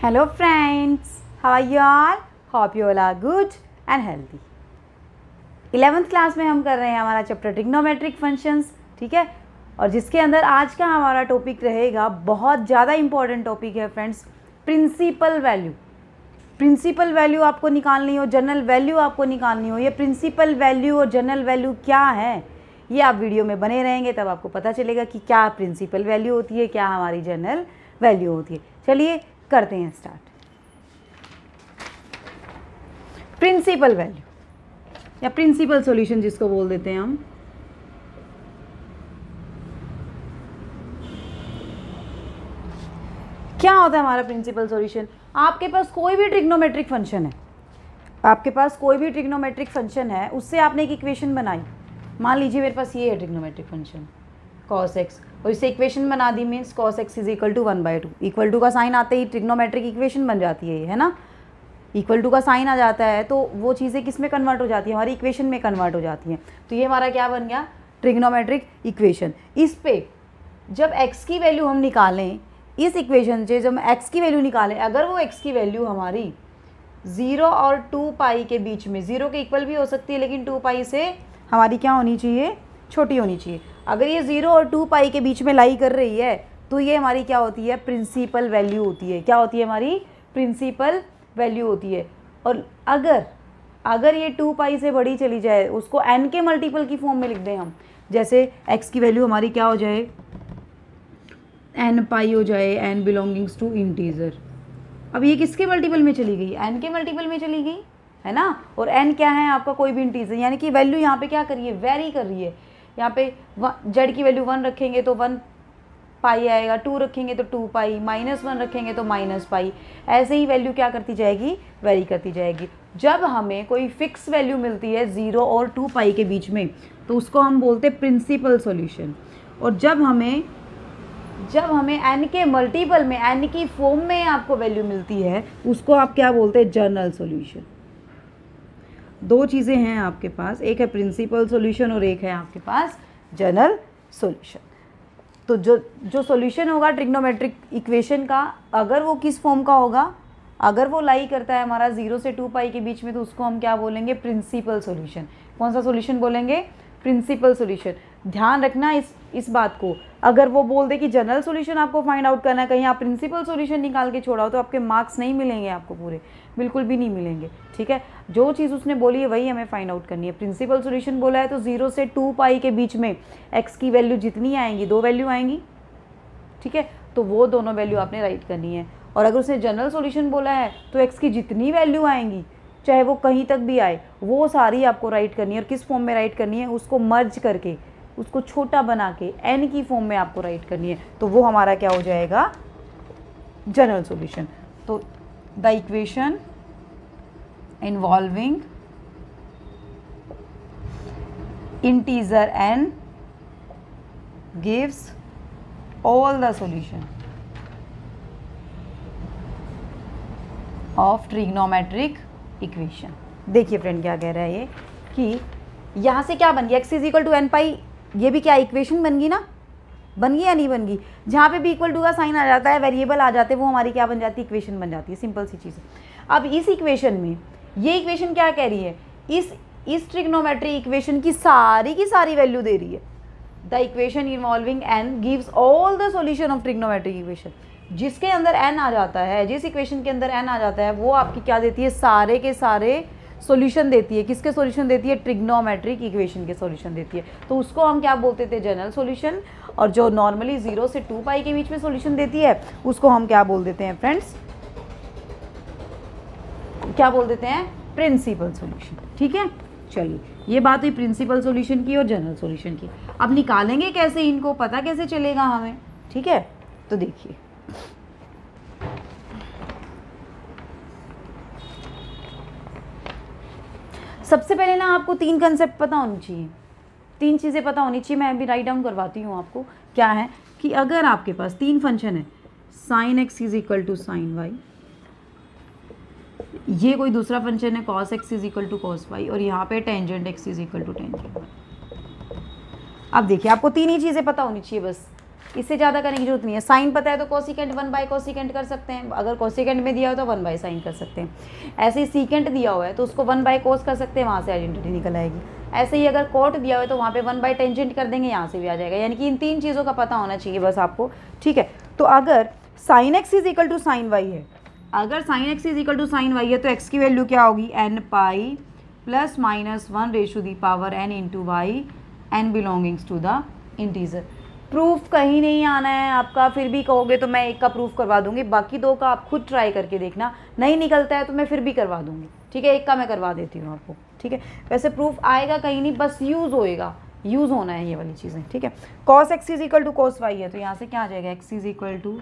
Hello friends, how are you all? Hope you all are good and healthy. Eleventh class में हम कर रहे हैं हमारा चैप्टर ट्रिग्नोमेट्रिक फ़ंक्शंस ठीक है? और जिसके अंदर आज का हमारा टॉपिक रहेगा बहुत ज़्यादा इंपॉर्टेंट टॉपिक है friends principal value principal value आपको निकालनी हो जनरल वैल्यू आपको निकालनी हो ये प्रिंसिपल वैल्यू और जनरल वैल्यू क्या है? ये आप वीडियो में बने रहेंगे तब आपको पता चलेगा कि क्या प्रिंसिपल वैल्यू होती है क्या हमारी जनरल वैल्यू होती है। चलिए करते हैं स्टार्ट प्रिंसिपल वैल्यू या प्रिंसिपल सॉल्यूशन जिसको बोल देते हैं हम. क्या होता है हमारा प्रिंसिपल सॉल्यूशन आपके पास कोई भी ट्रिग्नोमेट्रिक फ़ंक्शन है. आपके पास कोई भी ट्रिग्नोमेट्रिक फ़ंक्शन है, उससे आपने एक इक्वेशन बनाई. मान लीजिए मेरे पास ये है ट्रिग्नोमेट्रिक फ़ंक्शन कॉस एक्स और इसे इक्वेशन बना दी means cos X is equal to one by two equal to का साइन आते ही ट्रिग्नोमेट्रिक इक्वेशन बन जाती है ये, है ना? इक्वल टू का साइन आ जाता है तो वो चीज़ें किसमें कन्वर्ट हो जाती है? हमारी इक्वेशन में कन्वर्ट हो जाती हैं। तो ये हमारा क्या बन गया? ट्रिग्नोमेट्रिक इक्वेशन इस पर जब एक्स की वैल्यू हम निकालें, इस इक्वेशन से जब एक्स की वैल्यू निकालें, अगर वो एक्स की वैल्यू हमारी ज़ीरो और टू पाई के बीच में ज़ीरो के इक्वल भी हो सकती है, लेकिन टू पाई से हमारी क्या होनी चाहिए? छोटी होनी चाहिए। अगर ये ज़ीरो और टू पाई के बीच में लाई कर रही है तो ये हमारी क्या होती है? प्रिंसिपल वैल्यू होती है। क्या होती है हमारी? प्रिंसिपल वैल्यू होती है। और अगर अगर ये टू पाई से बड़ी चली जाए, उसको एन के मल्टीपल की फॉर्म में लिख दें हम। जैसे एक्स की वैल्यू हमारी क्या हो जाए? एन पाई हो जाए एन बिलोंगिंग्स टू इंटीजर अब ये किसके मल्टीपल में चली गई? एन के मल्टीपल में चली गई, है ना? और एन क्या है आपका? कोई भी इंटीजर यानी कि वैल्यू यहाँ पे क्या करिए वेरी कर रही है। यहाँ पे जेड की वैल्यू वन रखेंगे तो वन पाई आएगा टू रखेंगे तो टू पाई माइनस वन रखेंगे तो माइनस पाई ऐसे ही वैल्यू क्या करती जाएगी? वेरी करती जाएगी। जब हमें कोई फिक्स वैल्यू मिलती है ज़ीरो और टू पाई के बीच में तो उसको हम बोलते हैं प्रिंसिपल सॉल्यूशन और जब हमें जब हमें एन के मल्टीपल में एन की फॉर्म में आपको वैल्यू मिलती है, उसको आप क्या बोलते हैं? जर्नल सॉल्यूशन दो चीज़ें हैं आपके पास, एक है प्रिंसिपल सॉल्यूशन और एक है आपके पास जनरल सॉल्यूशन तो जो जो सॉल्यूशन होगा ट्रिग्नोमेट्रिक इक्वेशन का, अगर वो किस फॉर्म का होगा, अगर वो लाई करता है हमारा ज़ीरो से टू पाई के बीच में तो उसको हम क्या बोलेंगे? प्रिंसिपल सॉल्यूशन कौन सा सॉल्यूशन बोलेंगे? प्रिंसिपल सॉल्यूशन ध्यान रखना इस इस बात को। अगर वो बोल दे कि जनरल सॉल्यूशन आपको फाइंड आउट करना है, कहीं आप प्रिंसिपल सॉल्यूशन निकाल के छोड़ाओ तो आपके मार्क्स नहीं मिलेंगे आपको पूरे। बिल्कुल भी नहीं मिलेंगे, ठीक है? जो चीज़ उसने बोली है, वही हमें फाइंड आउट करनी है। प्रिंसिपल सोल्यूशन बोला है तो ज़ीरो से टू पाई के बीच में एक्स की वैल्यू जितनी आएँगी, दो वैल्यू आएँगी, ठीक है? तो वो दोनों वैल्यू आपने राइट करनी है। और अगर उसने जनरल सोल्यूशन बोला है तो एक्स की जितनी वैल्यू आएँगी चाहे वो कहीं तक भी आए, वो सारी आपको राइट करनी है और किस फॉर्म में राइट करनी है, उसको मर्ज करके, उसको छोटा बना के एन की फॉर्म में आपको राइट करनी है तो वो हमारा क्या हो जाएगा? जनरल सॉल्यूशन तो the equation involving integer n gives all the solution of trigonometric equation. देखिए फ्रेंड क्या कह रहा है ये, कि यहाँ से क्या बन गया? x is equal to N pi ये भी क्या इक्वेशन बन गई ना? बन गई या नहीं बन गई? जहाँ पे भी इक्वल टू का साइन आ जाता है वेरिएबल आ जाते हैं, वो हमारी क्या बन जाती है? इक्वेशन बन जाती है सिंपल सी चीज़। अब इस इक्वेशन में, ये इक्वेशन क्या कह रही है? इस इस ट्रिग्नोमेट्री इक्वेशन की सारी की सारी वैल्यू दे रही है। The equation involving N gives all the solution of trigonometric equation जिसके अंदर एन आ जाता है, जिस इक्वेशन के अंदर एन आ जाता है, वो आपकी क्या देती है? सारे के सारे सॉल्यूशन देती है। किसके सॉल्यूशन देती है? ट्रिग्नोमेट्रिक इक्वेशन के सॉल्यूशन देती है। तो उसको हम क्या बोलते थे? जनरल सॉल्यूशन और जो नॉर्मली ज़ीरो से टू पाई के बीच में सॉल्यूशन देती है, उसको हम क्या बोल देते हैं फ्रेंड्स क्या बोल देते हैं? प्रिंसिपल सॉल्यूशन ठीक है? चलिए, ये बात हुई प्रिंसिपल सॉल्यूशन की और जनरल सॉल्यूशन की। अब निकालेंगे कैसे इनको? पता कैसे चलेगा हमें? ठीक है? तो देखिए। सबसे पहले ना आपको तीन कंसेप्ट पता होनी चाहिए। तीन चीज़ें पता होनी चाहिए, मैं अभी राइट डाउन करवाती हूँ आपको क्या है कि अगर आपके पास तीन फ़ंक्शन है sine X is equal to sine Y ये कोई दूसरा फ़ंक्शन है cos X is equal to cos Y और यहाँ पे tangent X is equal to tangent अब देखिए, आपको तीन ही चीज़ें पता होनी चाहिए बस। इससे ज़्यादा करने की ज़रूरत नहीं है। साइन पता है तो कोसिकेंट वन बाय कोसिकेंट कर सकते हैं। अगर कोसिकेंट में दिया हो तो वन बाय साइन कर सकते हैं। ऐसे ही सीकेंट दिया हुआ है तो उसको वन बाय कोस कर सकते हैं, वहाँ से आइडेंटिटी निकल आएगी। ऐसे ही अगर कोट दिया हुआ है तो वहाँ पे वन बाय टेंजेंट कर देंगे, यहाँ से भी आ जाएगा। यानी कि इन तीन चीज़ों का पता होना चाहिए बस आपको। ठीक है? तो अगर sine X is equal to sine Y है, अगर sine X is equal to sine Y है तो एक्स की वैल्यू क्या होगी? N pi plus minus one raise to the power N into Y N belongings to the integer proof कहीं नहीं आना है, आपका फिर भी कहोगे तो मैं एक का प्रूफ करवा दूँगी, बाकी दो का आप खुद ट्राई करके देखना। नहीं निकलता है तो मैं फिर भी करवा दूँगी, ठीक है? एक का मैं करवा देती हूँ आपको, ठीक है? वैसे प्रूफ आएगा कहीं नहीं, बस यूज़ होएगा यूज़ होना है ये वाली चीज़ें, ठीक है? Cos X is equal to cos Y है तो यहाँ से क्या आ जाएगा? X is equal to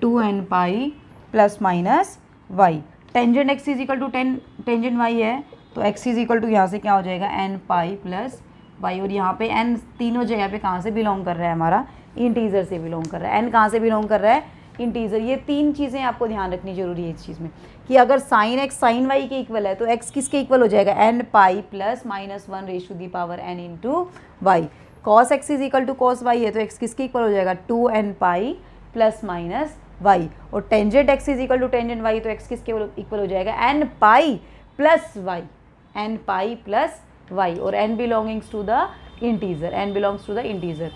two N pi plus minus Y tangent X is equal to tan tangent Y है तो एक्स इज़ इक्वल टू यहाँ से क्या हो जाएगा? एन पाई प्लस वाई और यहाँ पे एन तीनों जगह पे कहाँ से बिलोंग कर रहा है हमारा? इंटीजर से बिलोंग कर रहा है। एन कहाँ से बिलोंग कर रहा है? इंटीजर ये तीन चीज़ें आपको ध्यान रखनी ज़रूरी है इस चीज़ में कि अगर साइन एक्स साइन वाई के इक्वल है तो एक्स किसके इक्वल हो जाएगा? N pi plus minus one raise to the power N into Y cos X is equal to cos Y है तो एक्स किसके इक्वल हो जाएगा? Two N pi plus minus Y और tangent X is equal to tangent Y तो x किसके equal हो जाएगा? N pi plus Y N pi plus Y और N belongings to the integer N belongs to the integer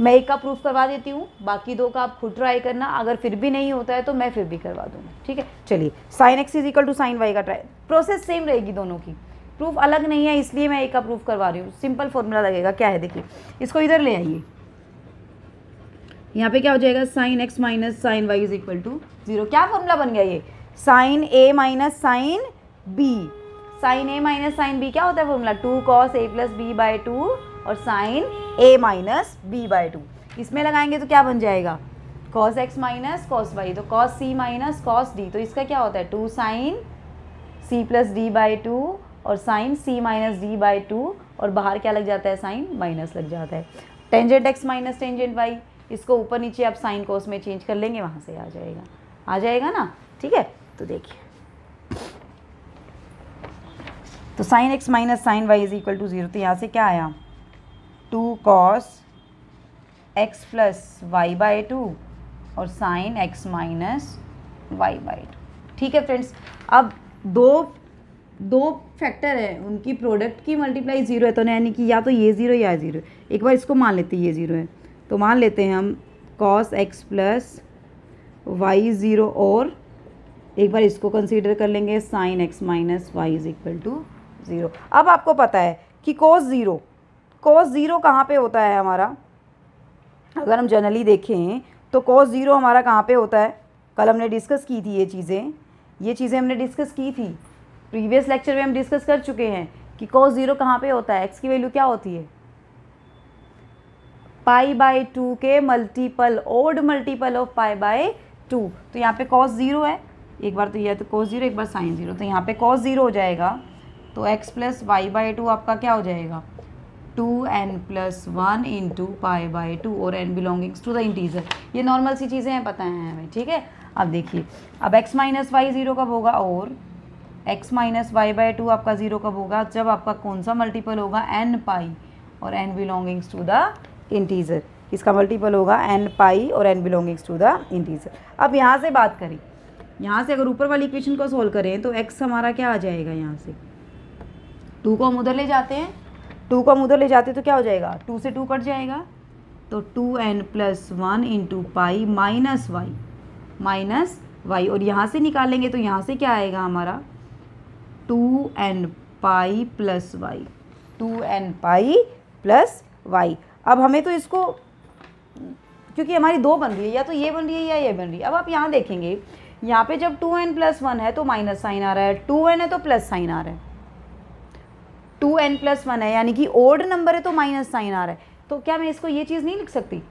मैं एक का proof करवा देती हूँ, बाकी दो का आप खुद ट्राई करना, अगर फिर भी नहीं होता है तो मैं फिर भी करवा दूँगी, ठीक है? चलिए sine X is equal to sine Y का ट्राई प्रोसेस सेम रहेगी दोनों की। प्रूफ अलग नहीं है, इसलिए मैं एक का प्रूफ करवा रही हूँ। सिंपल फॉर्मूला लगेगा, क्या है, देखिए, इसको इधर ले आइए। यहाँ पे क्या हो जाएगा sine x minus sine y is equal to zero क्या फॉर्मूला बन गया ये? Sine A minus sine B sine A minus sine B क्या होता है formula two cos A plus B by two और sine A minus B by two इसमें लगाएँगे तो क्या बन जाएगा? Cos x minus cos y तो cos C minus cos D तो इसका क्या होता है? Two sine C plus D by two और sine C minus D by two और बाहर क्या लग जाता है? साइन माइनस लग जाता है। Tangent x minus tangent y इसको ऊपर नीचे आप साइन कोस में चेंज कर लेंगे, वहाँ से आ जाएगा। आ जाएगा ना? ठीक है? तो देखिए। तो sine x minus sine y is equal to zero तो यहाँ से क्या आया? Two cos x plus y by two और sine x minus y by two ठीक है फ्रेंड्स अब दो दो फैक्टर है। उनकी प्रोडक्ट की मल्टीप्लाई ज़ीरो है तो यानी कि या तो ये ज़ीरो या ज़ीरो एक बार इसको मान लेते हैं, ये ज़ीरो है। तो मान लेते हैं हम cos x plus y zero और एक बार इसको कंसीडर कर लेंगे sine x minus y is equal to zero अब आपको पता है कि कोस ज़ीरो कोस ज़ीरो कहाँ पे होता है हमारा? अगर हम जनरली देखें तो कोस ज़ीरो हमारा कहाँ पे होता है? कल हमने डिस्कस की थी ये चीज़ें। ये चीज़ें हमने डिस्कस की थी। प्रीवियस लेक्चर में हम डिस्कस कर चुके हैं कि कोस ज़ीरो कहाँ पे होता है। एक्स की वैल्यू क्या होती है? पाई बाय टू के multiple odd multiple of pi by two तो यहाँ पे कॉस ज़ीरो है। एक बार तो यह तो कॉस ज़ीरो एक बार साइन ज़ीरो तो यहाँ पे कॉस ज़ीरो हो जाएगा। तो x plus y by two आपका क्या हो जाएगा? Two n plus one into pi by two और n belongings to the integer ये नॉर्मल सी चीज़ें हैं, पता है हमें, ठीक है? अब देखिए, अब एक्स माइनस वाई ज़ीरो कब होगा? और x minus y by two आपका ज़ीरो कब होगा? जब आपका कौन सा मल्टीपल होगा? एन पाई और n belongings to the integer इसका मल्टीपल होगा एन पाई और n belongings to the integer अब यहाँ से बात करें। यहाँ से अगर ऊपर वाली इक्वेशन को सोल्व करें तो एक्स हमारा क्या आ जाएगा यहाँ से? टू को हम उधर ले जाते हैं। टू को हम उधर ले जाते हैं तो क्या हो जाएगा? टू से टू कट जाएगा। तो two n plus one into pi minus y. Minus y. और यहाँ से निकालेंगे तो यहाँ से क्या आएगा हमारा? Two n pi plus y. Two n pi plus y. अब हमें तो इसको, क्योंकि हमारी दो बन रही है, या तो ये बन रही है या ये बन रही है। अब आप यहाँ देखेंगे, यहाँ पे जब टू एन प्लस वन है तो माइनस साइन आ रहा है। टू एन है तो प्लस साइन आ रहा है। टू एन प्लस वन है, यानी कि ओड नंबर है तो माइनस साइन आ रहा है। तो क्या मैं इसको ये चीज़ नहीं लिख सकती?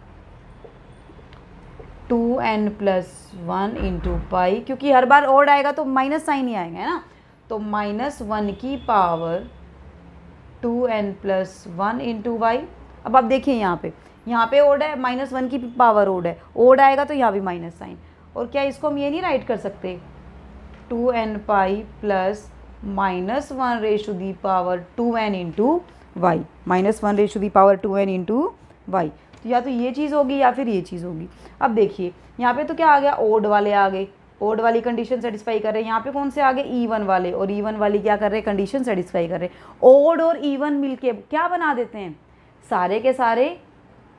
Two n plus one into pi क्योंकि हर बार ओड आएगा तो माइनस साइन ही आएगा, है ना? तो माइनस वन की power two n plus one into y अब आप देखिए यहाँ पे यहाँ पे ओड है माइनस वन की पावर ओड है। ओड आएगा तो यहाँ भी माइनस साइन और क्या इसको हम ये नहीं राइट कर सकते? Two n pi plus minus one raise to the power two n into y. Minus one raise to the power two n into y. तो या तो ये चीज़ होगी या फिर ये चीज़ होगी। अब देखिए, यहाँ पे तो क्या आ गया? ओड वाले आ गए। ओड वाली कंडीशन सेटिस्फाई कर रहे हैं। यहाँ पे कौन से आ गए? ईवन वाले। और ईवन वाली क्या कर रहे हैं? कंडीशन सेटिस्फाई कर रहे हैं। ओड और ईवन मिलके क्या बना देते हैं? सारे के सारे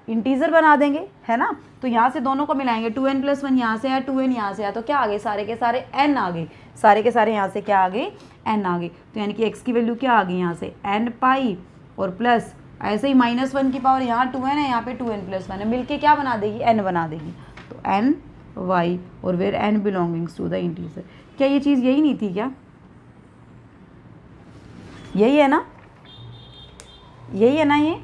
इंटीजर बना देंगे, है ना? तो यहाँ से दोनों को मिलाएँगे टू एन प्लस वन यहाँ से आया टू एन यहाँ से आया तो क्या आ गए? सारे के सारे एन आ गए। सारे के सारे यहाँ से क्या आ गए? एन आ गए। तो यानी कि एक्स की वैल्यू क्या आ गई यहाँ से? एन पाई और प्लस ऐसे ही माइनस वन की पावर यहाँ टू एन है, यहाँ पे टू एन प्लस वन है। मिलके क्या बना देगी? एन बना देगी। तो एन वाई और where n belongings to the integer क्या ये चीज़ यही नहीं थी क्या? यही है ना? यही है ना ये?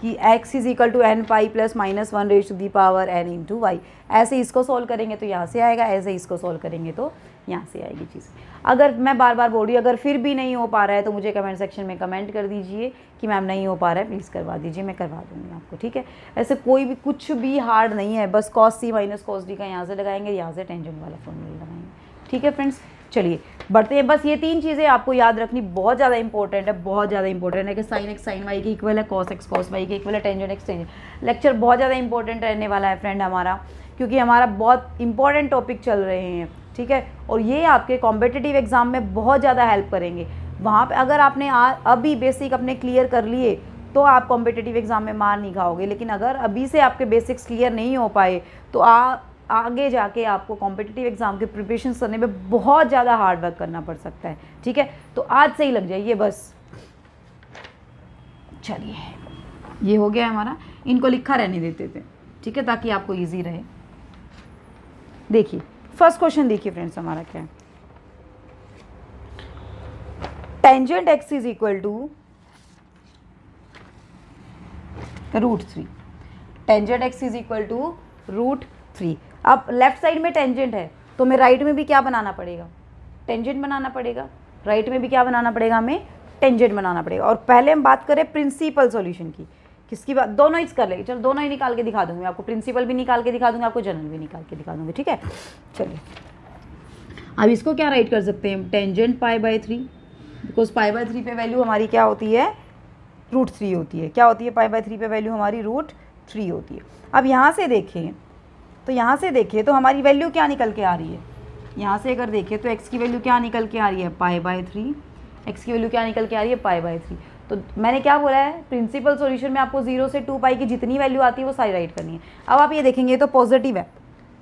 कि x is equal to n pi plus minus one raise to the power n into y ऐसे इसको सॉल्व करेंगे तो यहाँ से आएगा, ऐसे इसको सॉल्व करेंगे तो यहाँ से आएगी चीज़। अगर मैं बार बार बोल रही हूँ, अगर फिर भी नहीं हो पा रहा है तो मुझे कमेंट सेक्शन में कमेंट कर दीजिए कि मैम नहीं हो पा रहा है प्लीज़ करवा दीजिए, मैं करवा दूँगी आपको, ठीक है? ऐसे कोई भी, कुछ भी हार्ड नहीं है, बस cos C minus cos D का यहाँ से लगाएँगे, यहाँ से टेंशन वाला फॉर्मूला लगाएँगे, ठीक है फ्रेंड्स चलिए बढ़ते हैं। बस ये तीन चीज़ें आपको याद रखनी बहुत ज़्यादा इंपॉर्टेंट है बहुत ज़्यादा इंपॉर्टेंट है कि साइन एक्स साइन वाई के इक्वल है कॉस एक्स कॉस वाई के इक्वल है टेंजन एक्स टेंजन लेक्चर बहुत ज़्यादा इंपॉर्टेंट रहने वाला है फ्रेंड हमारा क्योंकि हमारा बहुत इंपॉर्टेंट टॉपिक चल रहे हैं ठीक है? और ये आपके कॉम्पिटिटिव एग्ज़ाम में बहुत ज़्यादा हेल्प करेंगे। वहाँ पर अगर आपने आ, अभी बेसिक अपने क्लियर कर लिए तो आप कॉम्पिटेटिव एग्ज़ाम में मार नहीं खाओगे। लेकिन अगर अभी से आपके बेसिक्स क्लियर नहीं हो पाए तो आ आगे जाके आपको कॉम्पिटिटिव एग्ज़ाम के प्रिपरेशन करने में बहुत ज़्यादा हार्ड वर्क करना पड़ सकता है, ठीक है? तो आज से ही लग जाइए बस। चलिए, ये हो गया हमारा। इनको लिखा रहने देते थे, ठीक है? ताकि आपको इजी रहे। देखिए फ़र्स्ट क्वेश्चन देखिए फ्रेंड्स हमारा क्या है? Tangent x is equal to root three tangent x is equal to root three अब लेफ़्ट साइड में टेंजेंट है तो हमें राइट में भी क्या बनाना पड़ेगा? टेंजेंट बनाना पड़ेगा। राइट में भी क्या बनाना पड़ेगा हमें? टेंजेंट बनाना पड़ेगा। और पहले हम बात करें प्रिंसिपल सॉल्यूशन की। किसकी बात? दोनों ही कर लेंगे चलो, दोनों ही निकाल के दिखा दूँगी आपको। प्रिंसिपल भी निकाल के दिखा दूँगी, आपको जनरल भी निकाल के दिखा दूँगी, ठीक है? चलिए। अब इसको क्या राइट कर सकते हैं? Tangent pi by three because pi by three पे वैल्यू हमारी क्या होती है? रूट थ्री होती है। क्या होती है? पाई बाई थ्री पे वैल्यू हमारी रूट थ्री होती है। अब यहाँ से देखें। तो यहाँ से देखिए तो हमारी वैल्यू क्या निकल के आ रही है? यहाँ से अगर देखें तो एक्स की वैल्यू क्या निकल के आ रही है? पाई बाय थ्री एक्स की वैल्यू क्या निकल के आ रही है? पाई बाय थ्री तो मैंने क्या बोला है? प्रिंसिपल सॉल्यूशन में आपको ज़ीरो से टू पाई की जितनी वैल्यू आती है, वो सारी राइट करनी है। अब आप ये देखेंगे तो पॉजिटिव है।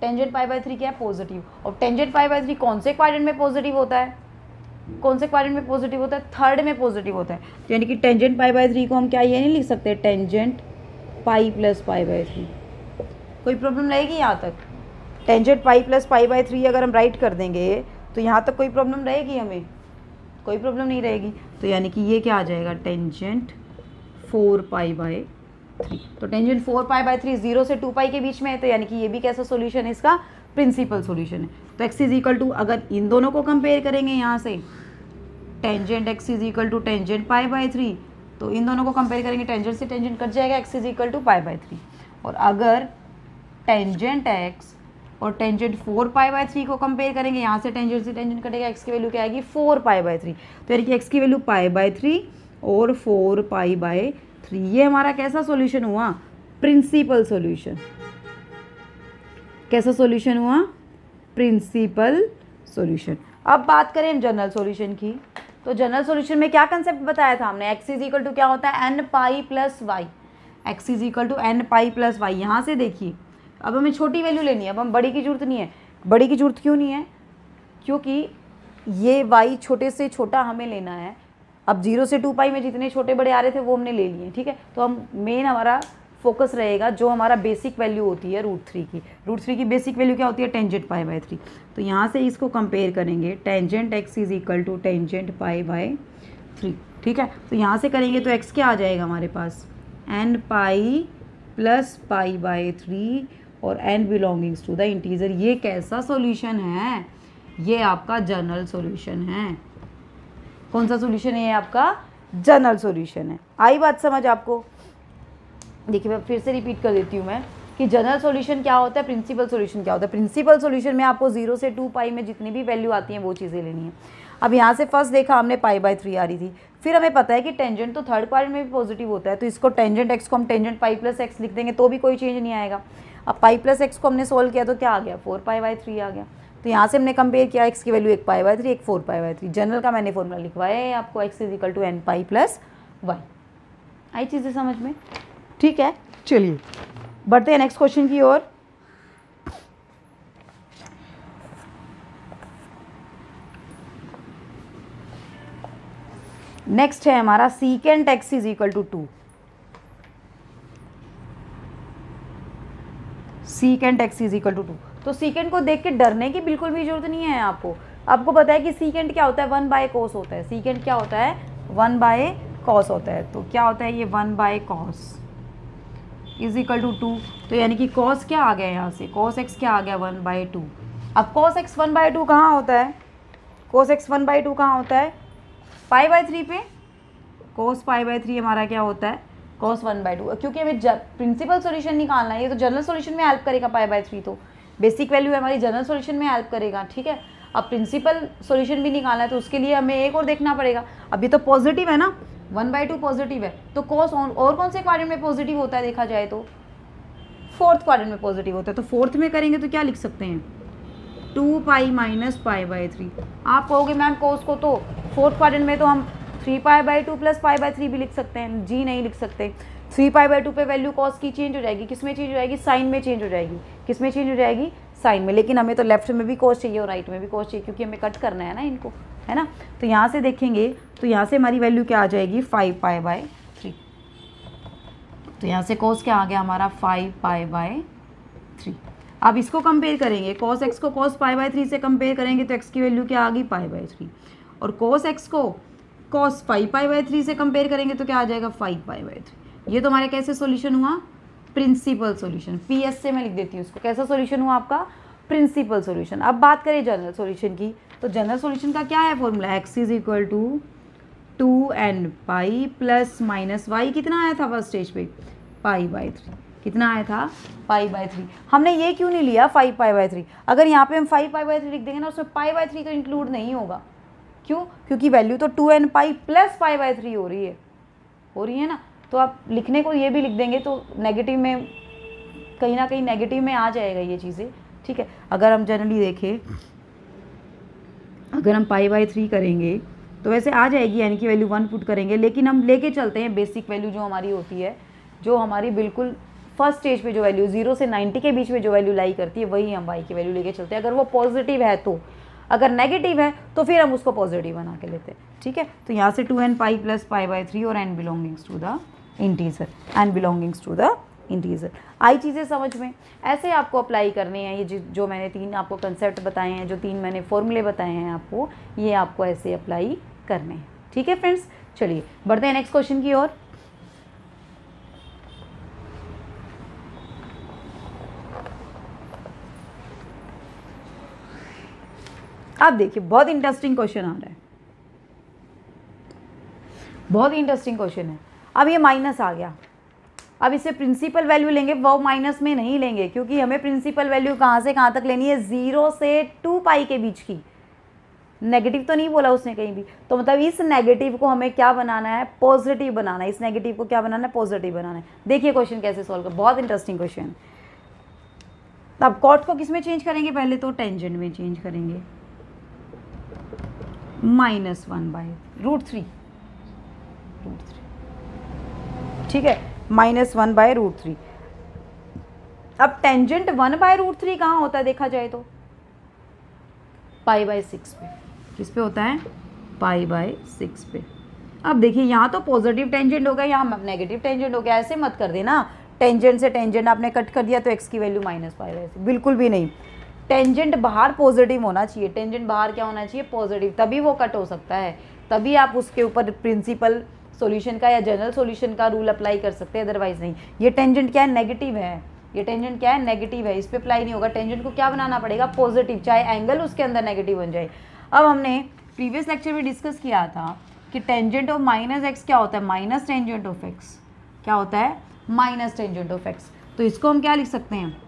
टेंजेंट पाई बाय थ्री क्या है? पॉजिटिव और टेंजेंट पाई बाय थ्री कौन से क्वाड्रेंट में पॉजिटिव होता है? कौन से क्वाड्रेंट में पॉजिटिव होता है? थर्ड में पॉजिटिव होता है। तो यानी कि टेंजेंट पाई बाय थ्री को हम क्या, ये नहीं लिख सकते? Tangent pi plus pi by three कोई प्रॉब्लम रहेगी यहाँ तक? Tangent pi plus pi by three अगर हम राइट कर देंगे तो यहाँ तक कोई प्रॉब्लम रहेगी हमें? कोई प्रॉब्लम नहीं रहेगी। तो यानी कि ये क्या आ जाएगा? Tangent four pi by three तो tangent four pi by three zero से टू पाई के बीच में है तो यानी कि ये भी कैसा सोल्यूशन है? इसका प्रिंसिपल सोल्यूशन है। तो एक्स इज़ इक्वल टू अगर इन दोनों को कंपेयर करेंगे यहाँ से tangent x is equal to tangent pi by three तो इन दोनों को कंपेयर करेंगे टेंजेंट से टेंजेंट कट जाएगा x is equal to pi by three और अगर टेंजेंट एक्स और tangent four pi by three को कंपेयर करेंगे, यहाँ से टेंजेंट से टेंजेंट कटेगा एक्स की वैल्यू क्या आएगी? फोर पाई बाय थ्री तो यानी कि एक्स की वैल्यू पाई बाय थ्री और फोर पाई बाय थ्री ये हमारा कैसा सॉल्यूशन हुआ? प्रिंसिपल सॉल्यूशन कैसा सॉल्यूशन हुआ? प्रिंसिपल सॉल्यूशन अब बात करें जनरल सोल्यूशन की. तो जनरल सोल्यूशन में क्या कंसेप्ट बताया था हमने? एक्स इज़ इक्वल टू क्या होता है? N pi plus y x is equal to n pi plus y यहाँ से देखिए. अब हमें छोटी वैल्यू लेनी है, अब हम बड़ी की ज़रूरत नहीं है। बड़ी की ज़रूरत क्यों नहीं है? क्योंकि ये वाई छोटे से छोटा हमें लेना है। अब ज़ीरो से टू पाई में जितने छोटे बड़े आ रहे थे, वो हमने ले लिए, ठीक है? तो हम मेन हमारा फोकस रहेगा, जो हमारा बेसिक वैल्यू होती है रूट थ्री की। रूट थ्री की बेसिक वैल्यू क्या होती है? टेंजेंट पाई बाय थ्री तो यहाँ से इसको कंपेयर करेंगे tangent x is equal to tangent pi by three ठीक है? तो यहाँ से करेंगे तो एक्स क्या आ जाएगा हमारे पास? N pi plus pi by three और n belongings to the integer ये कैसा सॉल्यूशन है? ये आपका जनरल सॉल्यूशन है. कौन सा सॉल्यूशन है? ये आपका जनरल सॉल्यूशन है. आई बात समझ आपको? देखिए, मैं फिर से रिपीट कर देती हूँ मैं कि जनरल सॉल्यूशन क्या होता है प्रिंसिपल सॉल्यूशन क्या होता है? प्रिंसिपल सॉल्यूशन में आपको ज़ीरो से टू पाई में जितनी भी वैल्यू आती हैं, वो चीज़ें लेनी है. अब यहाँ से फ़र्स्ट देखा, हमने पाई बाई थ्री आ रही थी. फिर हमें पता है कि टेंजेंट तो थर्ड क्वाड्रेंट में भी पॉजिटिव होता है तो इसको टेंजेंट एक्स को हम टेंजेंट पाई प्लस एक्स लिख देंगे तो भी कोई चेंज नहीं आएगा. अब पाई प्लस एक्स को हमने सोल्व किया तो क्या आ गया? फोर पाई बाई थ्री आ गया। तो यहाँ से हमने कंपेयर किया एक्स की वैल्यू एक पाई बाई थ्री एक four pi by three. General का मैंने फॉर्मूला लिखवाया है आपको x is equal to n pi plus y आई चीज़ें समझ में? ठीक है? चलिए। बढ़ते हैं नेक्स्ट क्वेश्चन की ओर। नेक्स्ट है हमारा secant x is equal to two secant x is equal to two तो सीकेंट को देख के डरने की बिल्कुल भी ज़रूरत नहीं है आपको। आपको पता है कि सीकेंट क्या होता है? वन बाय कॉस होता है। सीकेंट क्या होता है? वन बाय कॉस होता है। तो क्या होता है ये one by cos is equal to two तो यानी कि कॉस क्या आ गया यहाँ से? कॉस एक्स क्या आ गया? वन बाय टू अब cos x one by two कहाँ होता है? Cos x one by two कहाँ होता है? पाई बाय थ्री पे? कोस पाई बाय थ्री हमारा क्या होता है? कोस वन बाई टू क्योंकि हमें प्रिंसिपल सॉल्यूशन निकालना है, ये तो जनरल सॉल्यूशन में हेल्प करेगा पाई बाय थ्री तो। बेसिक वैल्यू हमारी जनरल सॉल्यूशन में हेल्प करेगा, ठीक है? अब प्रिंसिपल सॉल्यूशन भी निकालना है तो उसके लिए हमें एक और देखना पड़ेगा। अभी तो पॉजिटिव है ना? वन बाई टू पॉजिटिव है। तो कोस और कौन से क्वाड्रेंट में पॉजिटिव होता है देखा जाए तो? फोर्थ क्वाड्रेंट में पॉजिटिव होता है। तो फोर्थ में करेंगे तो क्या लिख सकते हैं? Two pi minus pi by three आप कहोगे मैम कोस को तो फोर्थ क्वाड्रेंट में तो हम three pi by two plus pi by three भी लिख सकते हैं, जी नहीं लिख सकते। थ्री पाई बाई टू पे वैल्यू कॉस की चेंज हो जाएगी किसमें चेंज हो जाएगी? साइन में चेंज हो जाएगी। किसमें चेंज हो जाएगी? साइन में। लेकिन हमें तो लेफ़्ट में भी कॉस चाहिए और राइट में भी कॉस चाहिए, क्योंकि हमें कट करना है ना इनको, है ना? तो यहाँ से देखेंगे तो यहाँ से हमारी वैल्यू क्या आ जाएगी? Five pi by three. तो यहाँ से कॉस क्या आ गया हमारा? Five pi by three. अब इसको कंपेयर करेंगे। कॉस एक्स को कॉस पाई बाय थ्री से कंपेयर करेंगे तो एक्स की वैल्यू क्या आ गई? Pi by three. और कॉस एक्स को cos five pi by three से कंपेयर करेंगे तो क्या आ जाएगा फाइव पाई बाय थ्री ये तो हमारे कैसे सॉल्यूशन हुआ? प्रिंसिपल सॉल्यूशन पी एस से मैं लिख देती हूँ उसको। कैसा सॉल्यूशन हुआ आपका? प्रिंसिपल सॉल्यूशन अब बात करें जनरल सॉल्यूशन की। तो जनरल सॉल्यूशन का क्या है formula x is equal to two n pi plus minus y कितना आया था फ़र्स्ट स्टेज पे? पाई बाई थ्री कितना आया था? पाई बाय थ्री हमने ये क्यों नहीं लिया? फाइव पाई बाय थ्री अगर यहाँ पे हम फाइव पाई बाय थ्री लिख देंगे ना, उसमें पाई बाय थ्री तो इंक्लूड नहीं होगा। क्यों? क्योंकि वैल्यू तो two n pi plus pi by three हो रही है। हो रही है ना? तो आप लिखने को ये भी लिख देंगे तो नेगेटिव में, कहीं ना कहीं नेगेटिव में आ जाएगा ये चीज़ें, ठीक है? अगर हम जनरली देखें, अगर हम पाई बाई थ्री करेंगे तो वैसे आ जाएगी, यानी कि वैल्यू वन पुट करेंगे, लेकिन हम लेके चलते हैं बेसिक वैल्यू जो हमारी होती है, जो हमारी बिल्कुल फ़र्स्ट स्टेज पे जो वैल्यू ज़ीरो से नाइन्टी के बीच में जो वैल्यू लाई करती है, वही हम वाई की वैल्यू लेके चलते हैं। अगर वो पॉजिटिव है तो अगर नेगेटिव है तो फिर हम उसको पॉजिटिव बना के लेते हैं। ठीक है? तो यहाँ से two n pi plus pi by three और n belongings to the integer n belongings to the integer आई चीज़ें समझ में? ऐसे आपको अप्लाई करने हैं, ये जो मैंने तीन आपको कंसेप्ट बताए हैं, जो तीन मैंने फॉर्मूले बताए हैं आपको, ये आपको ऐसे अप्लाई करने हैं। ठीक है फ्रेंड्स चलिए, बढ़ते हैं नेक्स्ट क्वेश्चन की ओर। अब देखिए, बहुत इंटरेस्टिंग क्वेश्चन आ रहा है। बहुत इंटरेस्टिंग क्वेश्चन है। अब ये माइनस आ गया। अब इसे प्रिंसिपल वैल्यू लेंगे। वो माइनस में नहीं लेंगे, क्योंकि हमें प्रिंसिपल वैल्यू कहाँ से कहाँ तक लेनी है? ज़ीरो से टू पाई के बीच की। नेगेटिव तो नहीं बोला उसने कहीं भी। तो मतलब इस नेगेटिव को हमें क्या बनाना है? पॉजिटिव बनाना है। इस नेगेटिव को क्या बनाना है? पॉजिटिव बनाना है। देखिए क्वेश्चन कैसे सॉल्व कर। बहुत इंटरेस्टिंग क्वेश्चन अब कॉट को किसमें चेंज करेंगे? पहले तो टेंजेंट में चेंज करेंगे। Minus one by root three. Root three. ठीक है? Minus one by root three. अब tangent one by root three कहाँ होता है देखा जाए तो? पाई बाय सिक्स पे। किस पे होता है? पाई बाय सिक्स पे। अब देखिए, यहाँ तो पॉजिटिव टेंजेंट हो गया, यहाँ नेगेटिव टेंजेंट हो गया। ऐसे मत कर देना। टेंजेंट से टेंजेंट आपने कट कर दिया तो एक्स की वैल्यू माइनस पाई बाय बिल्कुल भी नहीं। टेंजेंट बाहर पॉजिटिव होना चाहिए। टेंजेंट बाहर क्या होना चाहिए? पॉजिटिव। तभी वो कट हो सकता है। तभी आप उसके ऊपर प्रिंसिपल सॉल्यूशन का या जनरल सॉल्यूशन का रूल अप्लाई कर सकते हैं अदरवाइज़ नहीं। ये टेंजेंट क्या है? नेगेटिव है। ये टेंजेंट क्या है? नेगेटिव है। इस पर अप्लाई नहीं होगा। टेंजेंट को क्या बनाना पड़ेगा? पॉजिटिव। चाहे एंगल उसके अंदर नेगेटिव बन जाए। अब हमने प्रीवियस लेक्चर में डिस्कस किया था कि टेंजेंट ऑफ़ माइनस एक्स क्या होता है? माइनस टेंजेंट ऑफ़ एक्स क्या होता है? माइनस टेंजेंट ऑफ़ एक्स तो इसको हम क्या लिख सकते हैं?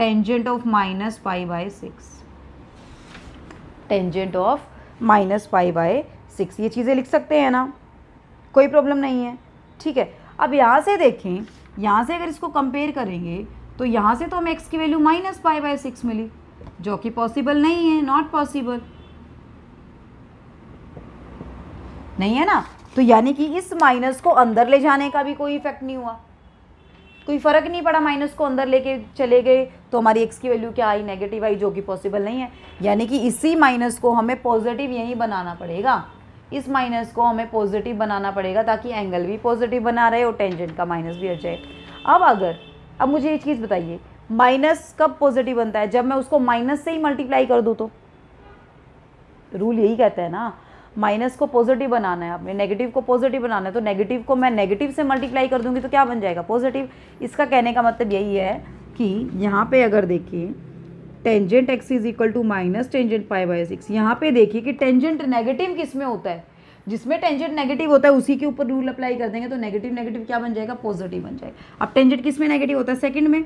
Tangent of minus pi by six tangent of minus pi by six ये चीज़ें लिख सकते हैं ना? कोई प्रॉब्लम नहीं है। ठीक है। अब यहाँ से देखें। यहाँ से अगर इसको कंपेयर करेंगे तो यहाँ से तो हमें एक्स की value minus pi by six मिली जो कि पॉसिबल नहीं है नॉट पॉसिबल नहीं है ना? तो यानी कि इस माइनस को अंदर ले जाने का भी कोई इफ़ेक्ट नहीं हुआ। कोई फ़र्क नहीं पड़ा माइनस को अंदर लेके चले गए तो हमारी एक्स की वैल्यू क्या आई? नेगेटिव आई, जो कि पॉसिबल नहीं है। यानी कि इसी माइनस को हमें पॉजिटिव यहीं बनाना पड़ेगा। इस माइनस को हमें पॉजिटिव बनाना पड़ेगा, ताकि एंगल भी पॉजिटिव बना रहे और टेंजेंट का माइनस भी हट जाए। अब अगर, अब मुझे एक चीज़ बताइए माइनस कब पॉजिटिव बनता है? जब मैं उसको माइनस से ही मल्टीप्लाई कर दूँ तो? रूल यही कहता है ना माइनस को पॉजिटिव बनाना है, आपने नेगेटिव को पॉजिटिव बनाना है तो नेगेटिव को मैं नेगेटिव से मल्टीप्लाई कर दूँगी तो क्या बन जाएगा? पॉजिटिव इसका कहने का मतलब यही है कि यहाँ पे अगर देखिए tangent x is equal to minus tangent pi by six यहाँ पे देखिए कि टेंजेंट नेगेटिव किसमें होता है? जिसमें टेंजेंट नेगेटिव होता है, उसी के ऊपर रूल अप्लाई कर देंगे तो नेगेटिव नेगेटिव क्या बन जाएगा? पॉजिटिव बन जाएगा। अब टेंजेंट किसमें नेगेटिव होता है? सेकंड में।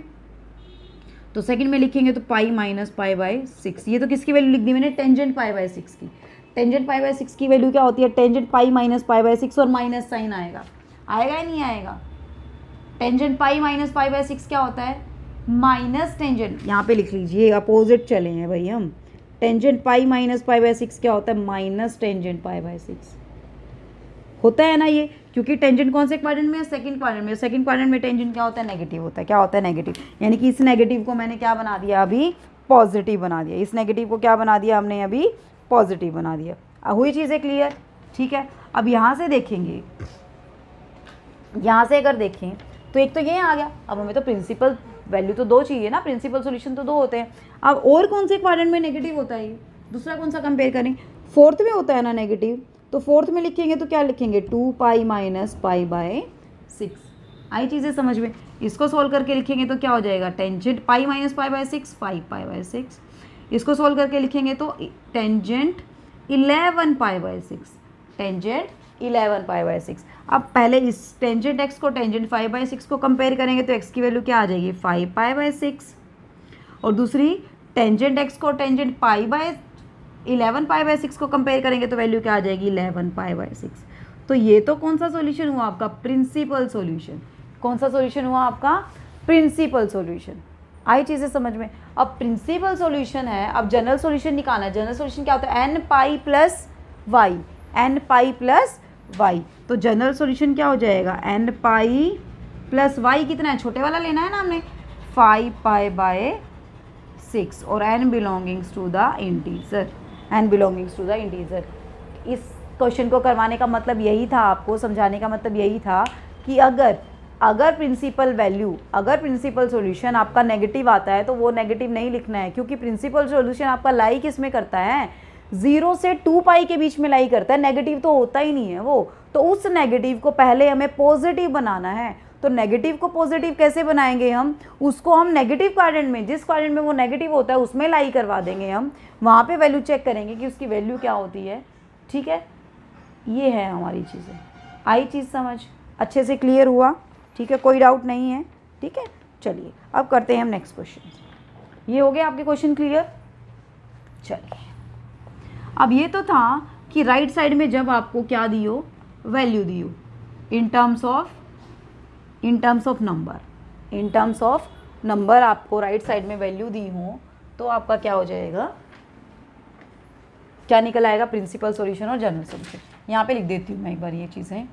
तो सेकंड में लिखेंगे तो pi minus pi by six ये तो किसकी वैल्यू लिख दी मैंने? टेंजेंट पाई बाई सिक्स की। टेंजेंट पाई बाई सिक्स की वैल्यू क्या होती है? Tangent pi minus pi by six और माइनस साइन आएगा। आएगा या नहीं आएगा? Tangent pi minus pi by six क्या होता है? Minus tangent. यहाँ पे लिख लीजिए, अपोजिट चले हैं भाई हम। Tangent pi minus pi by six क्या होता है? Minus tangent pi by six. होता है ना ये? क्योंकि टेंजेंट कौन से क्वाड्रेंट में है? सेकंड क्वाड्रेंट में। सेकंड क्वाड्रेंट में टेंजेंट क्या होता है? नेगेटिव होता है। क्या होता है? नेगेटिव यानी कि इस नेगेटिव को मैंने क्या बना दिया? अभी पॉजिटिव बना दिया। इस नेगेटिव को क्या बना दिया हमने अभी? पॉजिटिव बना दिया। हुई चीज़ें क्लियर ठीक है? अब यहाँ से देखेंगे। यहाँ से अगर देखें तो एक तो ये आ गया। अब हमें तो प्रिंसिपल वैल्यू तो दो चाहिए ना। प्रिंसिपल सोल्यूशन तो दो होते हैं। अब और कौन से क्वाड्रेंट में नेगेटिव होता है? ये दूसरा कौन सा कंपेयर करें? फोर्थ में होता है ना नेगेटिव तो फोर्थ में लिखेंगे तो क्या लिखेंगे? Two pi minus pi by six आई चीज़ें समझ में। इसको सोल्व करके लिखेंगे तो क्या हो जाएगा? Tangent pi minus pi by six five pi by six इसको सोल्व करके लिखेंगे तो tangent eleven pi by six tangent eleven pi by six अब पहले इस टेंजेंट एक्स को टेंजेंट फाइव बाई सिक्स को कंपेयर करेंगे तो एक्स की वैल्यू क्या आ जाएगी? फाइव पाई बाय सिक्स और दूसरी टेंजेंट एक्स को tangent pi by eleven pi by six को कंपेयर करेंगे तो वैल्यू क्या आ जाएगी? इलेवन पाई बाय सिक्स तो ये तो कौन सा सोल्यूशन हुआ? आपका प्रिंसिपल सोल्यूशन कौन सा सोल्यूशन हुआ? आपका प्रिंसिपल सॉल्यूशन आई चीज़ें समझ में। अब प्रिंसिपल सॉल्यूशन है, अब जनरल सॉल्यूशन निकालना है। जनरल सॉल्यूशन क्या होता है? N pi plus y n pi plus y तो जनरल सॉल्यूशन क्या हो जाएगा? एन पाई प्लस वाई कितना है? छोटे वाला लेना है ना हमने? फाइव पाई बाय सिक्स और n belongings to the integer n belongings to the integer इस क्वेश्चन को करवाने का मतलब यही था आपको, समझाने का मतलब यही था कि अगर अगर प्रिंसिपल वैल्यू अगर प्रिंसिपल सॉल्यूशन आपका नेगेटिव आता है तो वो नेगेटिव नहीं लिखना है, क्योंकि प्रिंसिपल सॉल्यूशन आपका लाई किसमें करता है ज़ीरो से टू पाई के बीच में लाई करता है नेगेटिव तो होता ही नहीं है वो। तो उस नेगेटिव को पहले हमें पॉजिटिव बनाना है। तो नेगेटिव को पॉजिटिव कैसे बनाएँगे हम? उसको हम नेगेटिव क्वाड्रेंट में, जिस क्वाड्रेंट में वो नेगेटिव होता है, उसमें लाई करवा देंगे हम। वहाँ पे वैल्यू चेक करेंगे कि उसकी वैल्यू क्या होती है। ठीक है? ये है हमारी चीज़ें। आई चीज़ समझ? अच्छे से क्लियर हुआ? ठीक है, कोई डाउट नहीं है, ठीक है? चलिए, अब करते हैं हम नेक्स्ट क्वेश्चन ये हो गया आपके क्वेश्चन क्लियर चलिए। अब ये तो था कि राइट right साइड में जब आपको क्या दियो? वैल्यू दियो. In terms of in terms of number in terms of number आपको राइट right साइड में वैल्यू दी हो तो आपका क्या हो जाएगा? क्या निकल आएगा? प्रिंसिपल सॉल्यूशन और जनरल सॉल्यूशन यहाँ पे लिख देती हूँ मैं एक बार ये चीज़ें.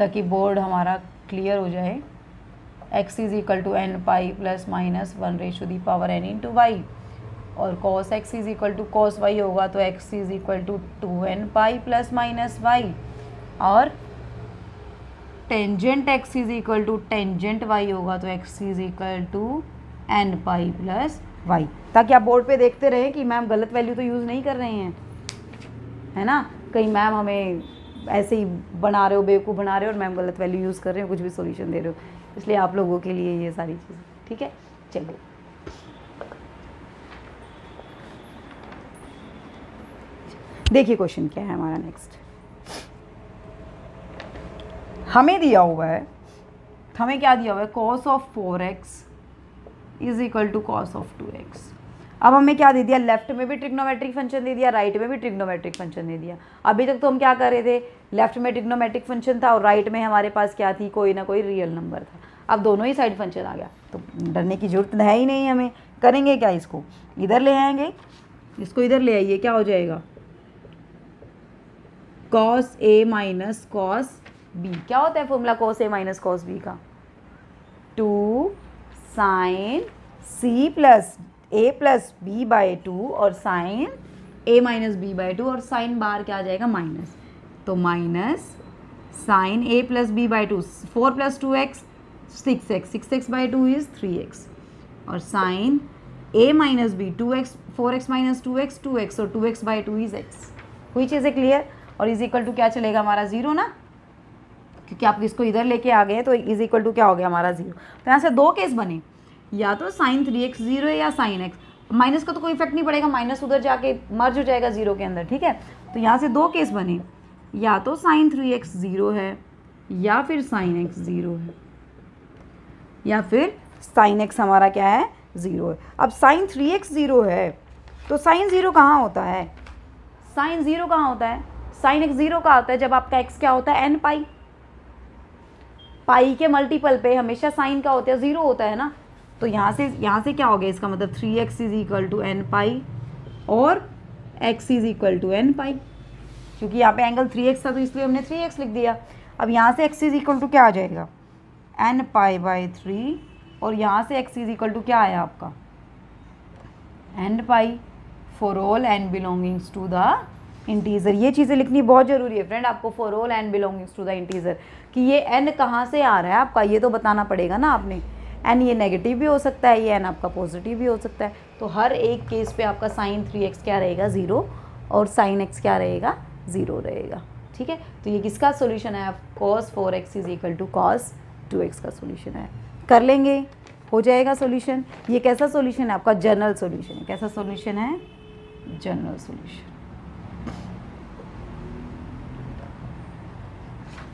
ताकि बोर्ड हमारा क्लियर हो जाए। X is equal to n pi plus minus one raised the power n into y और cos x is equal to cos y होगा तो x is equal to two n pi plus minus y और tangent x is equal to tangent y होगा तो x is equal to n pi plus y ताकि आप board पे देखते रहे कि मैम गलत वैल्यू तो यूज़ नहीं कर रहे हैं। है ना? कहीं मैम हमें ऐसे ही बना रहे हो, बेवकूफ़ बना रहे हो और मैम गलत वैल्यू यूज़ कर रहे हो, कुछ भी सोल्यूशन दे रहे हो। इसलिए आप लोगों के लिए ये सारी चीज़ें, ठीक है? चलिए। देखिए क्वेश्चन क्या है हमारा नेक्स्ट हमें दिया हुआ है, हमें क्या दिया हुआ है? Cos of four x is equal to cos of two x अब हमें क्या दे दिया? लेफ़्ट में भी ट्रिग्नोमेट्रिक फ़ंक्शन दे दिया राइट में भी ट्रिग्नोमेट्रिक फ़ंक्शन दे दिया। अभी तक तो हम क्या कर रहे थे? लेफ़्ट में ट्रिग्नोमेट्रिक फ़ंक्शन था और राइट में हमारे पास क्या थी? कोई ना कोई रियल नंबर था। अब दोनों ही साइड फ़ंक्शन आ गया। तो डरने की ज़रूरत है ही नहीं हमें। करेंगे क्या इसको? इधर ले आएँगे? इसको इधर ले आइए, क्या हो जाएगा? Cos A minus cos B क्या होता है formula cos A minus cos B का? Two sine C plus A plus B by two और sine A minus B by two और साइन बार क्या आ जाएगा? माइनस तो minus sine A plus B by two four plus two x six x six x by two is three x और sine A minus B two x four x minus two x two x और two x by two is x चीज़ है clear और is equal to क्या चलेगा हमारा? Zero ना? क्योंकि आप इसको इधर लेके आ गए तो इज़ इक्वल टू क्या हो गया हमारा? ज़ीरो तो यहाँ से दो केस बने। या तो साइन थ्री एक्स ज़ीरो है या साइन एक्स। माइनस का तो कोई इफ़ेक्ट नहीं पड़ेगा, माइनस उधर जाके मर्ज हो जाएगा ज़ीरो के अंदर, ठीक है? तो यहाँ से दो केस बने। या तो साइन थ्री एक्स ज़ीरो है, या फिर साइन एक्स ज़ीरो है। या फिर साइन एक्स हमारा क्या है? ज़ीरो है। अब साइन थ्री एक्स ज़ीरो है तो साइन ज़ीरो कहाँ होता है? साइन ज़ीरो कहाँ होता है? साइन एक्स ज़ीरो का होता है? जब आपका एक्स क्या होता है? एन पाई। पाई के मल्टीपल पे हमेशा साइन का होता है, ज़ीरो होता है ना? तो यहाँ से यहाँ से क्या हो गया इसका मतलब? Three x is equal to n pi और x is equal to n pi क्योंकि यहाँ पे एंगल थ्री एक्स था तो इसलिए हमने थ्री एक्स लिख दिया। अब यहाँ से एक्स इज़ इक्वल टू क्या आ जाएगा? एन पाई बाई थ्री और यहाँ से एक्स इज़ इक्वल टू क्या आया आपका? N pi for all n belongings to the integer ये चीज़ें लिखनी बहुत ज़रूरी है फ्रेंड आपको for all n belongings to the integer कि ये एन कहाँ से आ रहा है आपका? ये तो बताना पड़ेगा ना आपने। एन ये नेगेटिव भी हो सकता है, ये एन आपका पॉजिटिव भी हो सकता है। तो हर एक केस पे आपका साइन थ्री एक्स क्या रहेगा? ज़ीरो और साइन एक्स क्या रहेगा? ज़ीरो रहेगा। ठीक है? तो ये किसका सोल्यूशन है? Cos four x is equal to cos two x का सोल्यूशन है। कर लेंगे। हो जाएगा सोल्यूशन ये कैसा सोल्यूशन है? आपका जनरल सोल्यूशन है। कैसा सोल्यूशन है? जनरल सोल्यूशन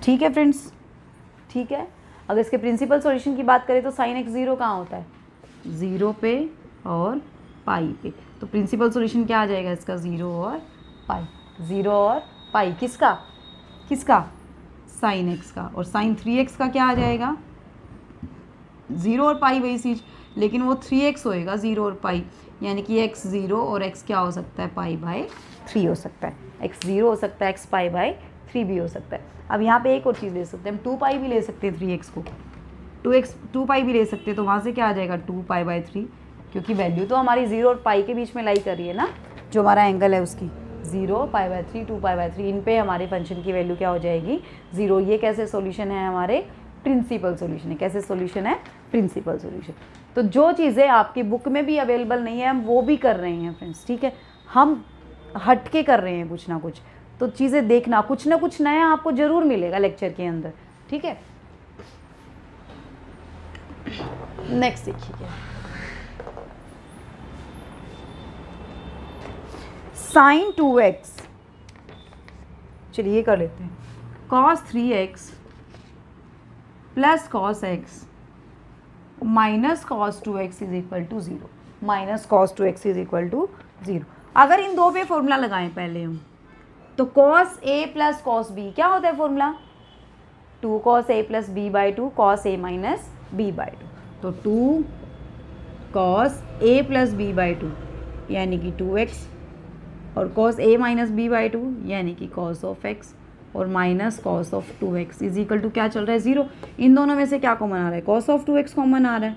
ठीक है फ्रेंड्स ठीक है? अगर इसके प्रिंसिपल सॉल्यूशन की बात करें तो साइन एक्स ज़ीरो कहाँ होता है? ज़ीरो पे और पाई पे। तो प्रिंसिपल सॉल्यूशन क्या आ जाएगा इसका? ज़ीरो और पाई। ज़ीरो और पाई किसका? किसका? साइन एक्स का। और साइन थ्री एक्स का क्या आ जाएगा? ज़ीरो और पाई वही चीज़। लेकिन वो थ्री एक्स होएगा ज़ीरो और पाई। यानी कि एक्स ज़ीरो और एक्स क्या हो सकता है? पाई बाई थ्री हो सकता है। एक्स ज़ीरो हो सकता है एक्स पाई बाई थ्री भी हो सकता है। अब यहाँ पे एक और चीज़ ले सकते हैं। हम टू पाई भी ले सकते हैं थ्री एक्स को। टू एक्स टू पाई भी ले सकते हैं तो वहाँ से क्या आ जाएगा? टू पाई बाई थ्री क्योंकि वैल्यू तो हमारी ज़ीरो और पाई के बीच में लाई कर रही है ना, जो हमारा एंगल है उसकी। Zero pi by three two pi by three इन पे हमारे फ़ंक्शन की वैल्यू क्या हो जाएगी? ज़ीरो ये कैसे सोल्यूशन है हमारे? प्रिंसिपल सोल्यूशन है। कैसे सोल्यूशन है? प्रिंसिपल सोल्यूशन तो जो चीज़ें आपकी बुक में भी अवेलेबल नहीं है, हम वो भी कर रहे हैं फ्रेंड्स ठीक है? हम हट के कर रहे हैं कुछ ना कुछ। तो चीज़ें देखना, कुछ ना कुछ नया आपको ज़रूर मिलेगा लेक्चर के अंदर, ठीक है? नेक्स्ट देखिए। साइन टू एक्स चलिए कर लेते हैं। Cos three x plus cos x minus cos two x is equal to zero minus cos two x is equal to zero अगर इन दो पे फॉर्मूला लगाएँ पहले हम। तो cos A plus cos B क्या होता है formula two cos A plus B by two cos A minus B by two तो two cos A plus B by two यानी कि टू एक्स और cos A minus B by two यानी कि cos of x और minus cos of two x is equal to क्या चल रहा है? ज़ीरो इन दोनों में से क्या कॉमन आ रहा है? Cos of two x common आ रहा है।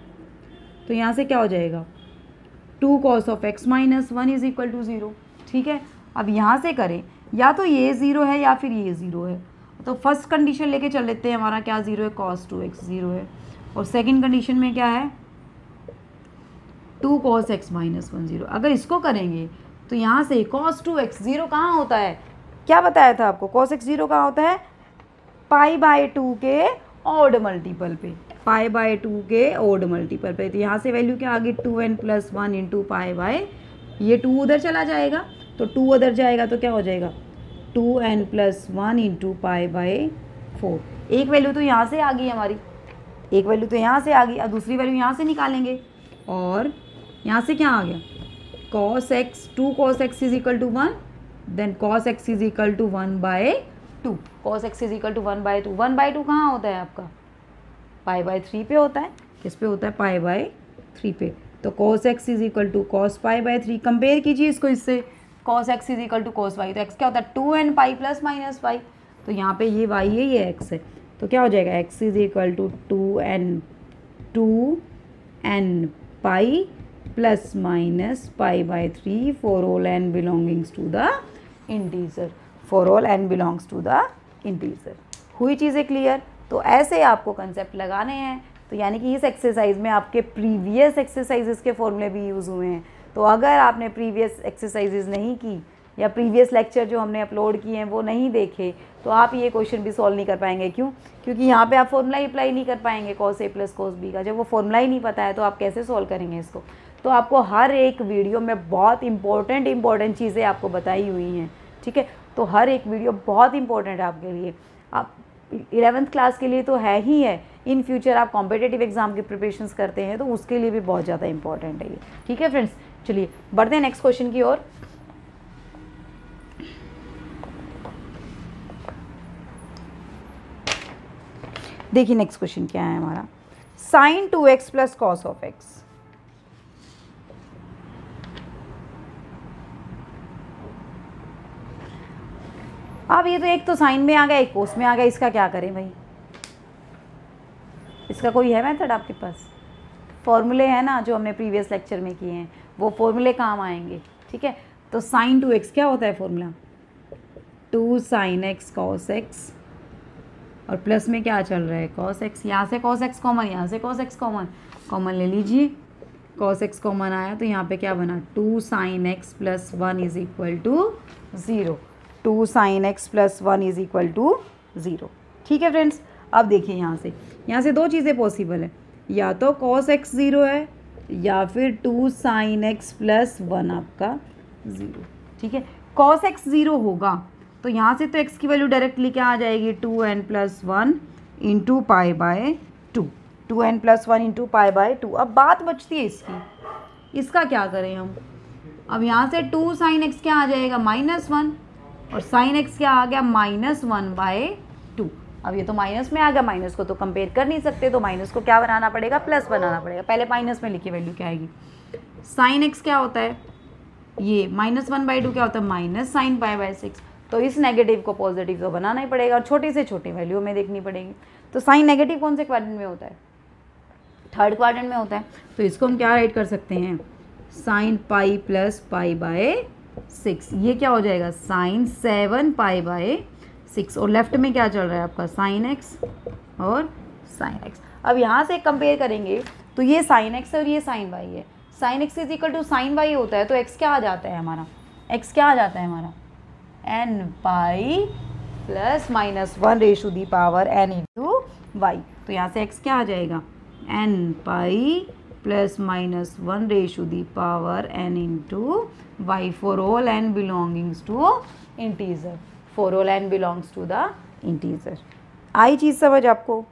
तो यहाँ से क्या हो जाएगा? Two cos of x minus one is equal to zero ठीक है? अब यहाँ से करें। या तो ये ज़ीरो है या फिर ये ज़ीरो है। तो फ़र्स्ट कंडीशन लेके चल लेते हैं, हमारा क्या ज़ीरो है? कॉस टू एक्स ज़ीरो है। और सेकंड कंडीशन में क्या है? Two cos x minus one zero अगर इसको करेंगे तो यहाँ से कॉस टू एक्स ज़ीरो कहाँ होता है? क्या बताया था आपको? कॉस एक्स ज़ीरो कहाँ होता है? पाई बाय टू के ऑड मल्टीपल पे। पाई बाय टू के ओड मल्टीपल पे। तो यहाँ से वैल्यू क्या आ गई? Two n plus one into pi by ये टू उधर चला जाएगा। तो टू अदर जाएगा तो क्या हो जाएगा? Two n plus one into pi by four एक वैल्यू तो यहाँ से आ गई हमारी। एक वैल्यू तो यहाँ से आ गई अब दूसरी वैल्यू यहाँ से निकालेंगे। और यहाँ से क्या आ गया? Cos x two cos x is equal to one then cos x is equal to one by two cos x is equal to one by two one by two कहाँ होता है आपका? पाई बाय थ्री पे होता है। किस पे होता है? पाई बाय थ्री पे। तो cos x is equal to cos pi by three compare कीजिए इसको इससे। Cos x is equal to cos y तो एक्स क्या होता है? Two n pi plus minus y तो यहाँ पे ये वाई है, ये एक्स है। तो क्या हो जाएगा? X is equal to two N two N pi plus minus pi by three for all N belongings to the integer for all N belongs to the integer हुई चीज़ें क्लियर तो ऐसे आपको कंसेप्ट लगाने हैं। तो यानी कि इस एक्सरसाइज में आपके प्रीवियस एक्सरसाइजेस के फॉर्मूले भी यूज़ हुए हैं। तो अगर आपने प्रीवियस एक्सरसाइजेज नहीं की या प्रीवियस लेक्चर जो हमने अपलोड किए हैं, वो नहीं देखे तो आप ये क्वेश्चन भी सॉल्व नहीं कर पाएँगे। क्यों? क्योंकि यहाँ पे आप फॉर्मूला ही अप्लाई नहीं कर पाएँगे cos A plus cos B का। जब वो फॉर्मूला ही नहीं पता है तो आप कैसे सॉल्व करेंगे इसको? तो आपको हर एक वीडियो में बहुत इंपॉर्टेंट इंपॉर्टेंट चीज़ें आपको बताई हुई हैं, ठीक है? तो हर एक वीडियो बहुत इंपॉर्टेंट है आपके लिए। आप इलेवेंथ क्लास के लिए तो है ही है। इन फ्यूचर आप कॉम्पिटेटिव एग्ज़ाम की प्रिपरेशन करते हैं तो उसके लिए भी बहुत ज़्यादा इंपॉर्टेंट है ये। ठीक है फ्रेंड्स चलिए, बढ़ते हैं नेक्स्ट क्वेश्चन की ओर। देखिए नेक्स्ट क्वेश्चन क्या है हमारा। Sine two x plus cos of x अब ये तो एक तो साइन में आ गया, एक कोस में आ गया, इसका क्या करें भाई? इसका कोई है मेथड आपके पास? फॉर्मूले हैं ना, जो हमने प्रीवियस लेक्चर में किए हैं। वो फॉर्मूले काम आएँगे? ठीक है? तो साइन टू एक्स क्या होता है formula two sine x cos x और प्लस में क्या चल रहा है? कॉस एक्स यहाँ से कॉस एक्स कॉमन यहाँ से कॉस एक्स कॉमन कॉमन ले लीजिए। कॉस एक्स कॉमन आया तो यहाँ पे क्या बना? Two sine x plus one is equal to zero two sine x plus one is equal to zero ठीक है फ्रेंड्स अब देखिए यहाँ से। यहाँ से दो चीज़ें पॉसिबल है। या तो कॉस एक्स ज़ीरो है या फिर two sine x plus one आपका ज़ीरो। ठीक है? कॉस एक्स ज़ीरो होगा तो यहाँ से तो एक्स की वैल्यू डायरेक्टली क्या आ जाएगी two n plus one into pi by two. Two n plus one into pi by two. अब बात बचती है इसकी। इसका क्या करें हम? अब यहाँ से टू साइन एक्स क्या आ जाएगा? Minus one. और साइन एक्स क्या आ गया? Minus one by two. अब ये तो माइनस में आ गया माइनस को तो कंपेयर कर नहीं सकते तो माइनस को क्या बनाना पड़ेगा? प्लस बनाना पड़ेगा। पहले माइनस में लिखी वैल्यू क्या आएगी? साइन एक्स क्या होता है? ये माइनस वन बाई टू क्या होता है? Minus sine pi by six तो इस नेगेटिव को पॉजिटिव तो बनाना ही पड़ेगा और छोटी से छोटी वैल्यू में देखनी पड़ेगी। तो साइन नेगेटिव कौन से क्वाड्रेंट में होता है? थर्ड क्वाड्रेंट में होता है। तो इसको हम क्या राइट कर सकते हैं? Sine pi plus pi by six ये क्या हो जाएगा? Sine seven pi by six. और लेफ़्ट में क्या चल रहा है आपका? साइन एक्स और साइन एक्स। अब यहाँ से कंपेयर करेंगे तो ये साइन एक्स और ये साइन वाई है। Sine x is equal to sine y होता है तो एक्स क्या आ जाता है हमारा? एक्स क्या आ जाता है हमारा? N pi plus minus one raised the power n into y. तो यहाँ से एक्स क्या आ जाएगा? N pi plus minus one raised the power n into y. For all n belongings to integer for all n belongs to the integer आई चीज़ समझ आपको?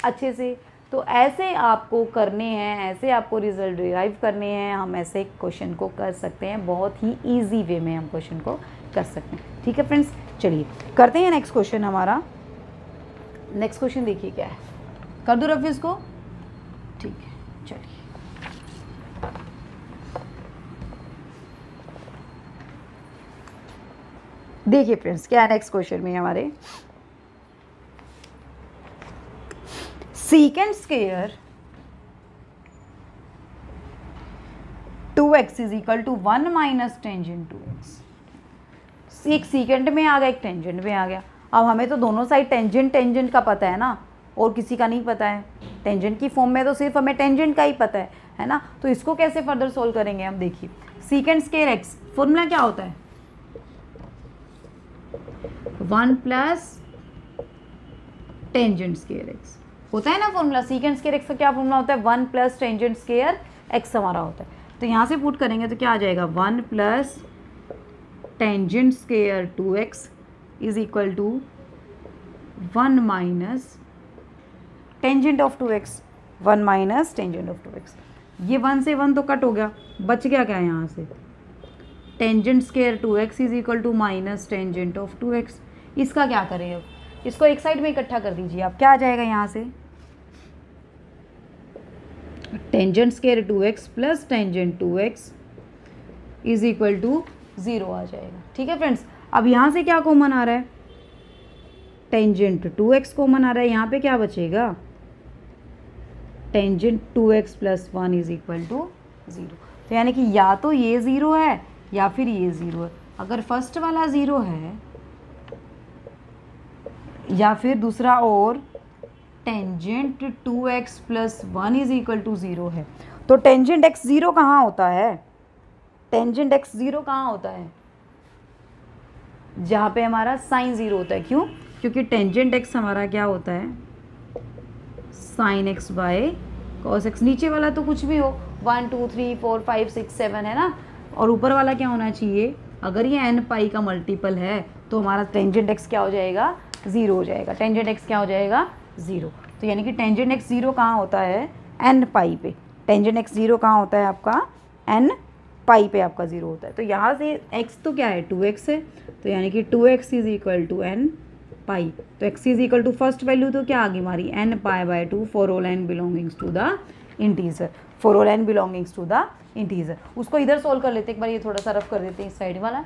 अच्छे से। तो ऐसे आपको करने हैं ऐसे आपको रिज़ल्ट डिराइव करने हैं हम ऐसे क्वेश्चन को कर सकते हैं बहुत ही इजी वे में हम क्वेश्चन को कर सकते हैं। ठीक है फ्रेंड्स चलिए करते हैं नेक्स्ट क्वेश्चन हमारा। नेक्स्ट क्वेश्चन देखिए क्या है। कर दो रफी इसको ठीक है चलिए देखिए फ्रेंड्स क्या नेक्स्ट क्वेश्चन में हमारे? Secant square two x is equal to one minus tangent two x एक सीकेंड में आ गया, एक टेंजेंट में आ गया। अब हमें तो दोनों साइड टेंजेंट टेंजेंट का पता है ना? और किसी का नहीं पता है। टेंजेंट की फॉर्म में तो सिर्फ़ हमें टेंजेंट का ही पता है है ना? तो इसको कैसे फर्दर सोल्व करेंगे हम? देखिए सीकेंड स्केयर एक्स फॉर्मूला क्या होता है? One plus tangent square x. होता है ना फॉर्मूला सीकेंड स्केयर एक्स का क्या फॉर्मूला होता है? One plus tangent square x हमारा होता है। तो यहाँ से पुट करेंगे तो क्या आ जाएगा? One plus tangent square two x is equal to one minus tangent of two x one minus tangent of two x ये वन से वन तो कट हो गया। बच गया क्या यहाँ से? Tangent square two x is equal to minus tangent of two x इसका क्या करें अब? इसको एक साइड में इकट्ठा कर दीजिए। आप क्या आ जाएगा यहाँ से? Tangent square two x plus tangent two x is equal to zero आ जाएगा। ठीक है फ्रेंड्स? अब यहाँ से क्या कॉमन आ रहा है? टेंजेंट टू एक्स कॉमन आ रहा है। यहाँ पे क्या बचेगा? Tangent two x plus one is equal to zero. तो यानी कि या तो ये ज़ीरो है या फिर ये ज़ीरो है। अगर फ़र्स्ट वाला ज़ीरो है या फिर दूसरा और tangent two x plus one is equal to zero है। तो टेंजेंट एक्स ज़ीरो कहाँ होता है? टेंजेंट एक्स ज़ीरो कहाँ होता है? जहाँ पे हमारा साइन ज़ीरो होता है। क्यों? क्योंकि टेंजेंट एक्स हमारा क्या होता है? Sine x by cos x नीचे वाला तो कुछ भी हो। One two three four five six seven है ना? और ऊपर वाला क्या होना चाहिए? अगर ये एन पाई का मल्टीपल है तो हमारा टेंजेंट एक्स क्या हो जाएगा? ज़ीरो हो जाएगा। टेंजेंट एक्स क्या हो जाएगा? ज़ीरो। तो यानी कि टेंजेंट एक्स ज़ीरो कहाँ होता है? एन पाई पे। टेंजेंट एक्स ज़ीरो कहाँ होता है आपका? एन पाई पे आपका ज़ीरो होता है। तो यहाँ से एक्स तो क्या है? टू एक्स है। तो यानी कि two x is equal to n pi तो x is equal to first value तो क्या आ गई हमारी? N pi by two for all n belongings to the integer for all n belongings to the integer उसको इधर solve कर लेते एक बार ये थोड़ा सा रफ कर देते हैं इस साइड वाला।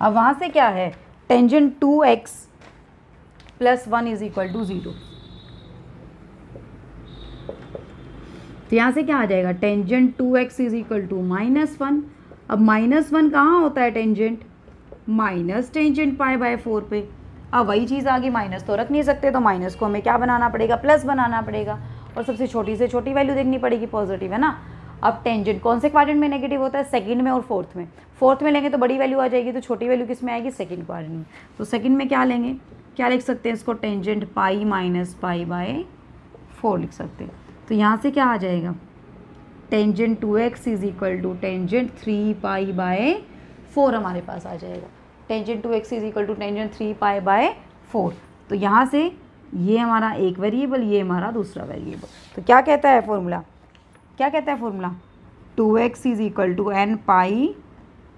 अब वहाँ से क्या है? Tangent two x plus one is equal to zero तो यहाँ से क्या आ जाएगा? Tangent two x is equal to minus one अब माइनस वन कहाँ होता है tangent minus tangent pi by four पे. अब वही चीज़ आ गई माइनस तो रख नहीं सकते तो माइनस को हमें क्या बनाना पड़ेगा? प्लस बनाना पड़ेगा। और सबसे छोटी से छोटी वैल्यू देखनी पड़ेगी पॉजिटिव है ना? अब टेंजेंट कौन से क्वाड्रेंट में नेगेटिव होता है? सेकंड में और फोर्थ में। फोर्थ में लेंगे तो बड़ी वैल्यू आ जाएगी तो छोटी वैल्यू किसमें आएगी? सेकंड क्वाड्रेंट में। तो सेकंड में क्या लेंगे? क्या लिख सकते हैं इसको? Tangent pi minus pi by four लिख सकते हैं। तो यहाँ से क्या आ जाएगा? Tangent two x is equal to tangent three pi by four हमारे पास आ जाएगा। Tangent two x is equal to tangent three pi by four तो यहाँ से ये हमारा एक वेरिएबल ये हमारा दूसरा वेरिएबल तो क्या कहता है फॉर्मूला क्या कहता है formula two x is equal to n pi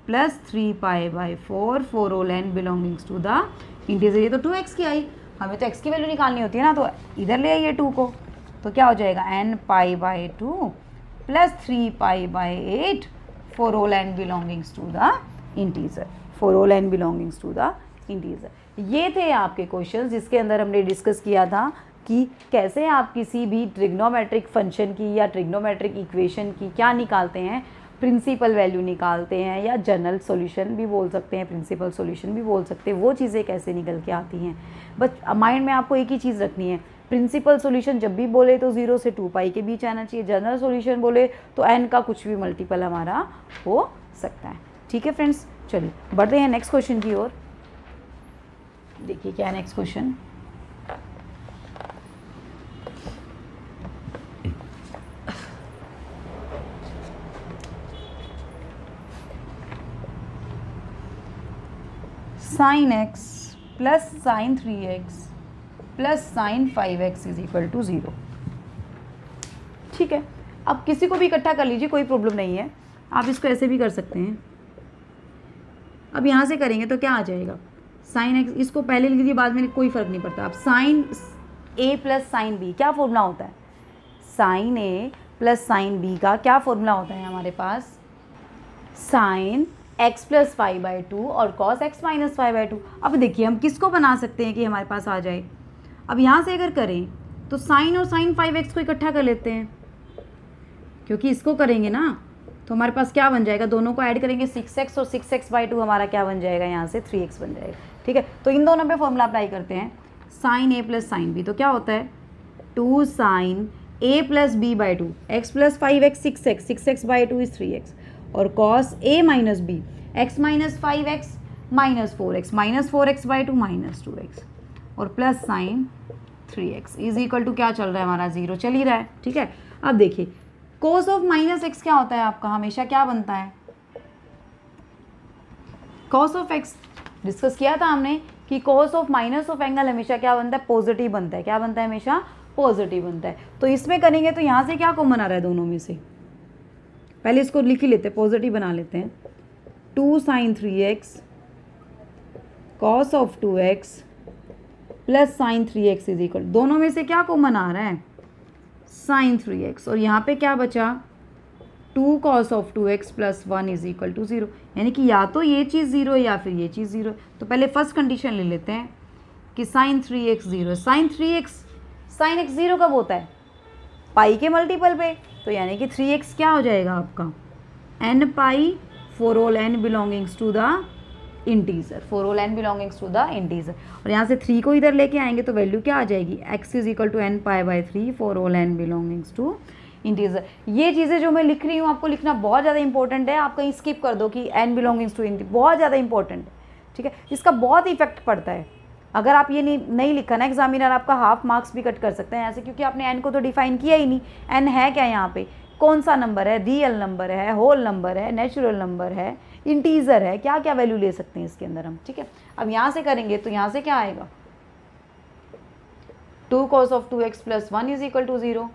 plus three pi by four for all n belongings to the integer ये तो टू एक्स की आई। हमें तो एक्स की वैल्यू निकालनी होती है ना तो इधर ले आइए टू को। तो क्या हो जाएगा? N pi by two plus three pi by eight for all n belongings to the integer for all n belongings to the integer ये थे आपके क्वेश्चन जिसके अंदर हमने डिस्कस किया था। कि कैसे आप किसी भी ट्रिग्नोमेट्रिक फ़ंक्शन की या ट्रिग्नोमेट्रिक इक्वेशन की क्या निकालते हैं? प्रिंसिपल वैल्यू निकालते हैं या जनरल सॉल्यूशन भी बोल सकते हैं प्रिंसिपल सॉल्यूशन भी बोल सकते हैं, वो चीज़ें कैसे निकल के आती हैं? बस माइंड में आपको एक ही चीज़ रखनी है। प्रिंसिपल सॉल्यूशन जब भी बोले तो ज़ीरो से टू पाई के बीच आना चाहिए। जनरल सॉल्यूशन बोले तो एन का कुछ भी मल्टीपल हमारा हो सकता है। ठीक है फ्रेंड्स चलिए, बढ़ते हैं नेक्स्ट क्वेश्चन की ओर। देखिए क्या next question sine x plus sine three x plus sine five x is equal to zero ठीक है? अब किसी को भी इकट्ठा कर लीजिए, कोई प्रॉब्लम नहीं है। आप इसको ऐसे भी कर सकते हैं। अब यहाँ से करेंगे तो क्या आ जाएगा? साइन एक्स इसको पहले लिख दीजिए, बाद में कोई फ़र्क नहीं पड़ता। अब sine A plus sine B क्या फॉर्मूला होता है? Sine A plus sine B का क्या फॉर्मूला होता है हमारे पास? Sine x plus five by two और cos x minus five by two अब देखिए, हम किसको बना सकते हैं कि हमारे पास आ जाए? अब यहाँ से अगर करें तो साइन और साइन फाइव एक्स को इकट्ठा कर लेते हैं। क्योंकि इसको करेंगे ना तो हमारे पास क्या बन जाएगा? दोनों को ऐड करेंगे सिक्स एक्स और सिक्स एक्स बाई टू हमारा क्या बन जाएगा? यहाँ से थ्री एक्स बन जाएगा। ठीक है? तो इन दोनों पे फॉर्मूला अप्लाई करते हैं। Sine A plus sine B तो क्या होता है? Two sine A plus B by two x plus five x six x six x by two is three x और cos A minus B x minus five x minus four x minus four x by two minus two x और plus sine three x is equal to क्या चल रहा है हमारा? Zero चल ही रहा है, ठीक है? अब देखिए कोस ऑफ़ माइनस एक्स क्या होता है आपका? हमेशा क्या बनता है? कॉस ऑफ़ एक्स डिस्कस किया था हमने कि cos of minus of angle हमेशा क्या बनता है? पॉजिटिव बनता है। क्या बनता है हमेशा? पॉजिटिव बनता है। तो इसमें करेंगे तो यहाँ से क्या कॉमन आ रहा है दोनों में से? पहले इसको लिख ही लेते हैं पॉजिटिव बना लेते हैं। Two sine three x cos of two x plus sine three x is equal दोनों में से क्या कॉमन आ रहा है? साइन थ्री एक्स और यहाँ पे क्या बचा? Two cos of two x plus one is equal to zero यानी कि या तो ये चीज़ ज़ीरो या फिर ये चीज़ ज़ीरो तो पहले फ़र्स्ट कंडीशन ले लेते हैं कि sine three x zero sine three x sine x zero कब होता है? पाई के मल्टीपल पे। तो यानी कि थ्री एक्स क्या हो जाएगा आपका? N pi for all n belongings to the integer for all n belongings to the integer और यहाँ से थ्री को इधर लेके आएँगे तो वैल्यू क्या आ जाएगी? X is equal to n pi by three for all n belongings to integer ये चीज़ें जो मैं लिख रही हूँ, आपको लिखना बहुत ज़्यादा इंपॉर्टेंट है। आप कहीं स्किप कर दो कि एन बिलोंगिंग्स टू इंटी बहुत ज़्यादा इंपॉर्टेंट है। ठीक है? इसका बहुत इफ़ेक्ट पड़ता है। अगर आप ये नहीं नहीं लिखा ना एग्जामिनर आपका हाफ़ मार्क्स भी कट कर सकते हैं ऐसे, क्योंकि आपने एन को तो डिफाइन किया ही नहीं। एन है क्या यहाँ पे? कौन सा नंबर है? रियल नंबर है होल नंबर है नेचुरल नंबर है इंटीजर है क्या क्या वैल्यू ले सकते हैं इसके अंदर हम? ठीक है? अब यहाँ से करेंगे तो यहाँ से क्या आएगा? Two cos of two x plus one is equal to zero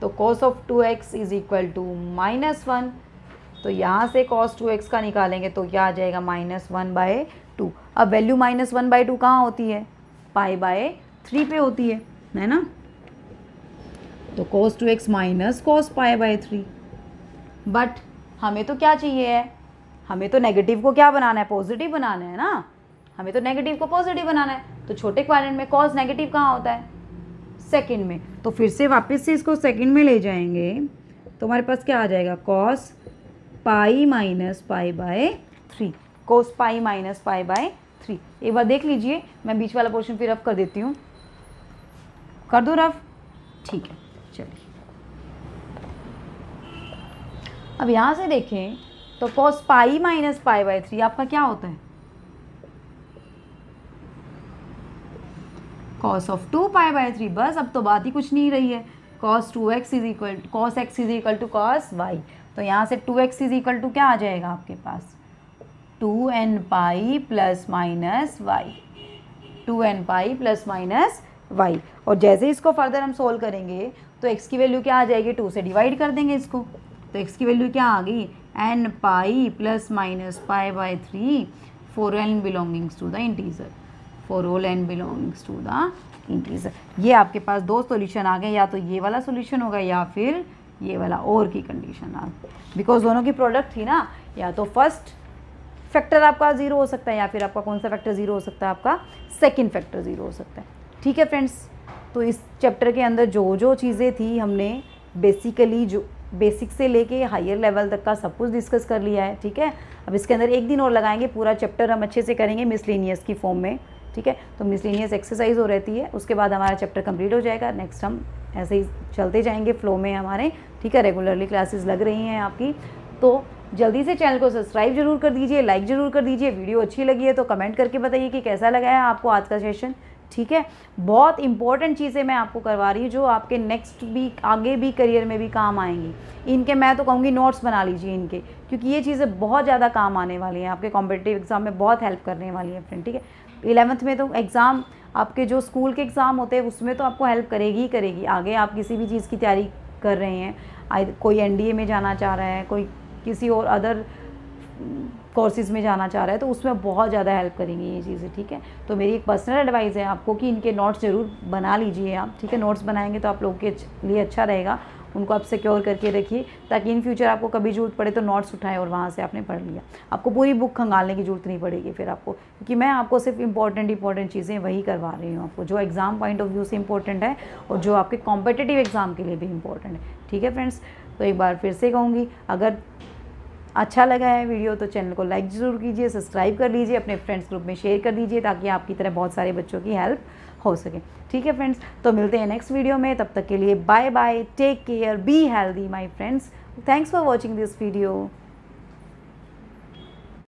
तो cos of two x is equal to minus one तो यहाँ से कॉस टू एक्स का निकालेंगे तो क्या आ जाएगा माइनस वन बाय टू अब value minus one by two कहाँ होती है? पाई बाय थ्री पे होती है है ना? तो cos two x minus cos pi by three but हमें तो क्या चाहिए है? हमें तो नेगेटिव को क्या बनाना है? पॉजिटिव बनाना है ना? हमें तो नेगेटिव को पॉजिटिव बनाना है। तो छोटे क्वाड्रेंट में कॉस नेगेटिव कहाँ होता है? सेकंड में। तो फिर से वापस से इसको सेकंड में ले जाएँगे। तो हमारे पास क्या आ जाएगा? Cos pi minus pi by three cos pi minus pi by three एक बार देख लीजिए, मैं बीच वाला पोर्शन फिर रफ कर देती हूँ। कर दो रफ? ठीक है, चलिए। अब यहाँ से देखें तो cos pi minus pi by three आपका क्या होता है? Cos of two pi by three बस अब तो बात ही कुछ नहीं रही है। Cos two x is equal cos x is equal to cos y तो यहाँ से two x is equal to क्या आ जाएगा आपके पास? Two n pi plus minus y. Two n pi plus minus y. और जैसे इसको फर्दर हम सोल्व करेंगे तो एक्स की वैल्यू क्या आ जाएगी? टू से डिवाइड कर देंगे इसको। तो एक्स की वैल्यू क्या आ गई? N pi plus minus pi by three. For n belongings to the integer. For all n belongings to the integer. ये आपके पास दो सोल्यूशन आ गए, या तो ये वाला सोल्यूशन होगा, या फिर ये वाला और की कंडीशन आ बिकॉज़ दोनों की प्रोडक्ट थी ना, या तो फ़र्स्ट फैक्टर आपका ज़ीरो हो सकता है या फिर आपका कौन सा फैक्टर ज़ीरो हो सकता है? आपका सेकेंड फैक्टर ज़ीरो हो सकता है। ठीक है फ्रेंड्स तो इस चैप्टर के अंदर जो जो चीज़ें थी हमने बेसिकली जो बेसिक से लेके हायर लेवल तक का सब कुछ डिस्कस कर लिया है, ठीक है? अब इसके अंदर एक दिन और लगाएँगे, पूरा चैप्टर हम अच्छे से करेंगे मिसलिनियस की फॉर्म में, ठीक है? तो मिसलिनियस एक्सरसाइज हो रहती है, उसके बाद हमारा चैप्टर कंप्लीट हो जाएगा। नेक्स्ट हम ऐसे ही चलते जाएँगे फ्लो में हमारे, ठीक है? रेगुलरली क्लासेस लग रही हैं आपकी। तो जल्दी से चैनल को सब्सक्राइब ज़रूर कर दीजिए लाइक ज़रूर कर दीजिए, वीडियो अच्छी लगी है तो कमेंट करके बताइए कि कैसा लगा है आपको आज का सेशन ठीक है? बहुत इंपॉर्टेंट चीज़ें मैं आपको करवा रही हूँ जो आपके नेक्स्ट भी, आगे भी करियर में भी काम आएँगी। इनके मैं तो कहूँगी नोट्स बना लीजिए इनके, क्योंकि ये चीज़ें बहुत ज़्यादा काम आने वाली हैं। आपके कॉम्पिटेटिव एग्ज़ाम में बहुत हेल्प करने वाली हैं फ्रेंड ठीक है? इलेवंथ में तो एग्ज़ाम आपके जो स्कूल के एग्ज़ाम होते हैं, उसमें तो आपको हेल्प करेगी ही करेगी। आगे आप किसी भी चीज़ की तैयारी कर रहे हैं कोई एनडीए में जाना चाह रहा है, कोई किसी और अदर कोर्सेज़ में जाना चाह रहा है तो उसमें बहुत ज़्यादा हेल्प करेंगी ये चीज़ें, ठीक है? तो मेरी एक पर्सनल एडवाइस है आपको कि इनके नोट्स ज़रूर बना लीजिए आप, ठीक है? नोट्स बनाएँगे तो आप लोगों के लिए अच्छा रहेगा, उनको आप सिक्योर करके रखिए, ताकि इन फ्यूचर आपको कभी ज़रूरत पड़े तो नोट्स उठाएँ और वहाँ से आपने पढ़ लिया। आपको पूरी बुक खंगालने की ज़रूरत नहीं पड़ेगी फिर आपको, क्योंकि मैं आपको सिर्फ़ इंपॉर्टेंट इंपॉर्टेंट चीज़ें वही करवा रही हूँ आपको, जो एग्ज़ाम पॉइंट ऑफ़ व्यू से इंपॉर्टेंट है और जो आपके कॉम्पिटेटिव एग्ज़ाम के लिए भी इंपॉर्टेंट है, ठीक है फ्रेंड्स तो एक बार फिर से कहूँगी, अगर अच्छा लगा है वीडियो तो चैनल को लाइक ज़रूर कीजिए, सब्सक्राइब कर लीजिए, अपने फ्रेंड्स ग्रुप में शेयर कर दीजिए ताकि आपकी तरह बहुत सारे बच्चों की हेल्प हो सके। ठीक है फ्रेंड्स तो मिलते हैं नेक्स्ट वीडियो में, तब तक के लिए bye bye take care be healthy my friends thanks for watching this video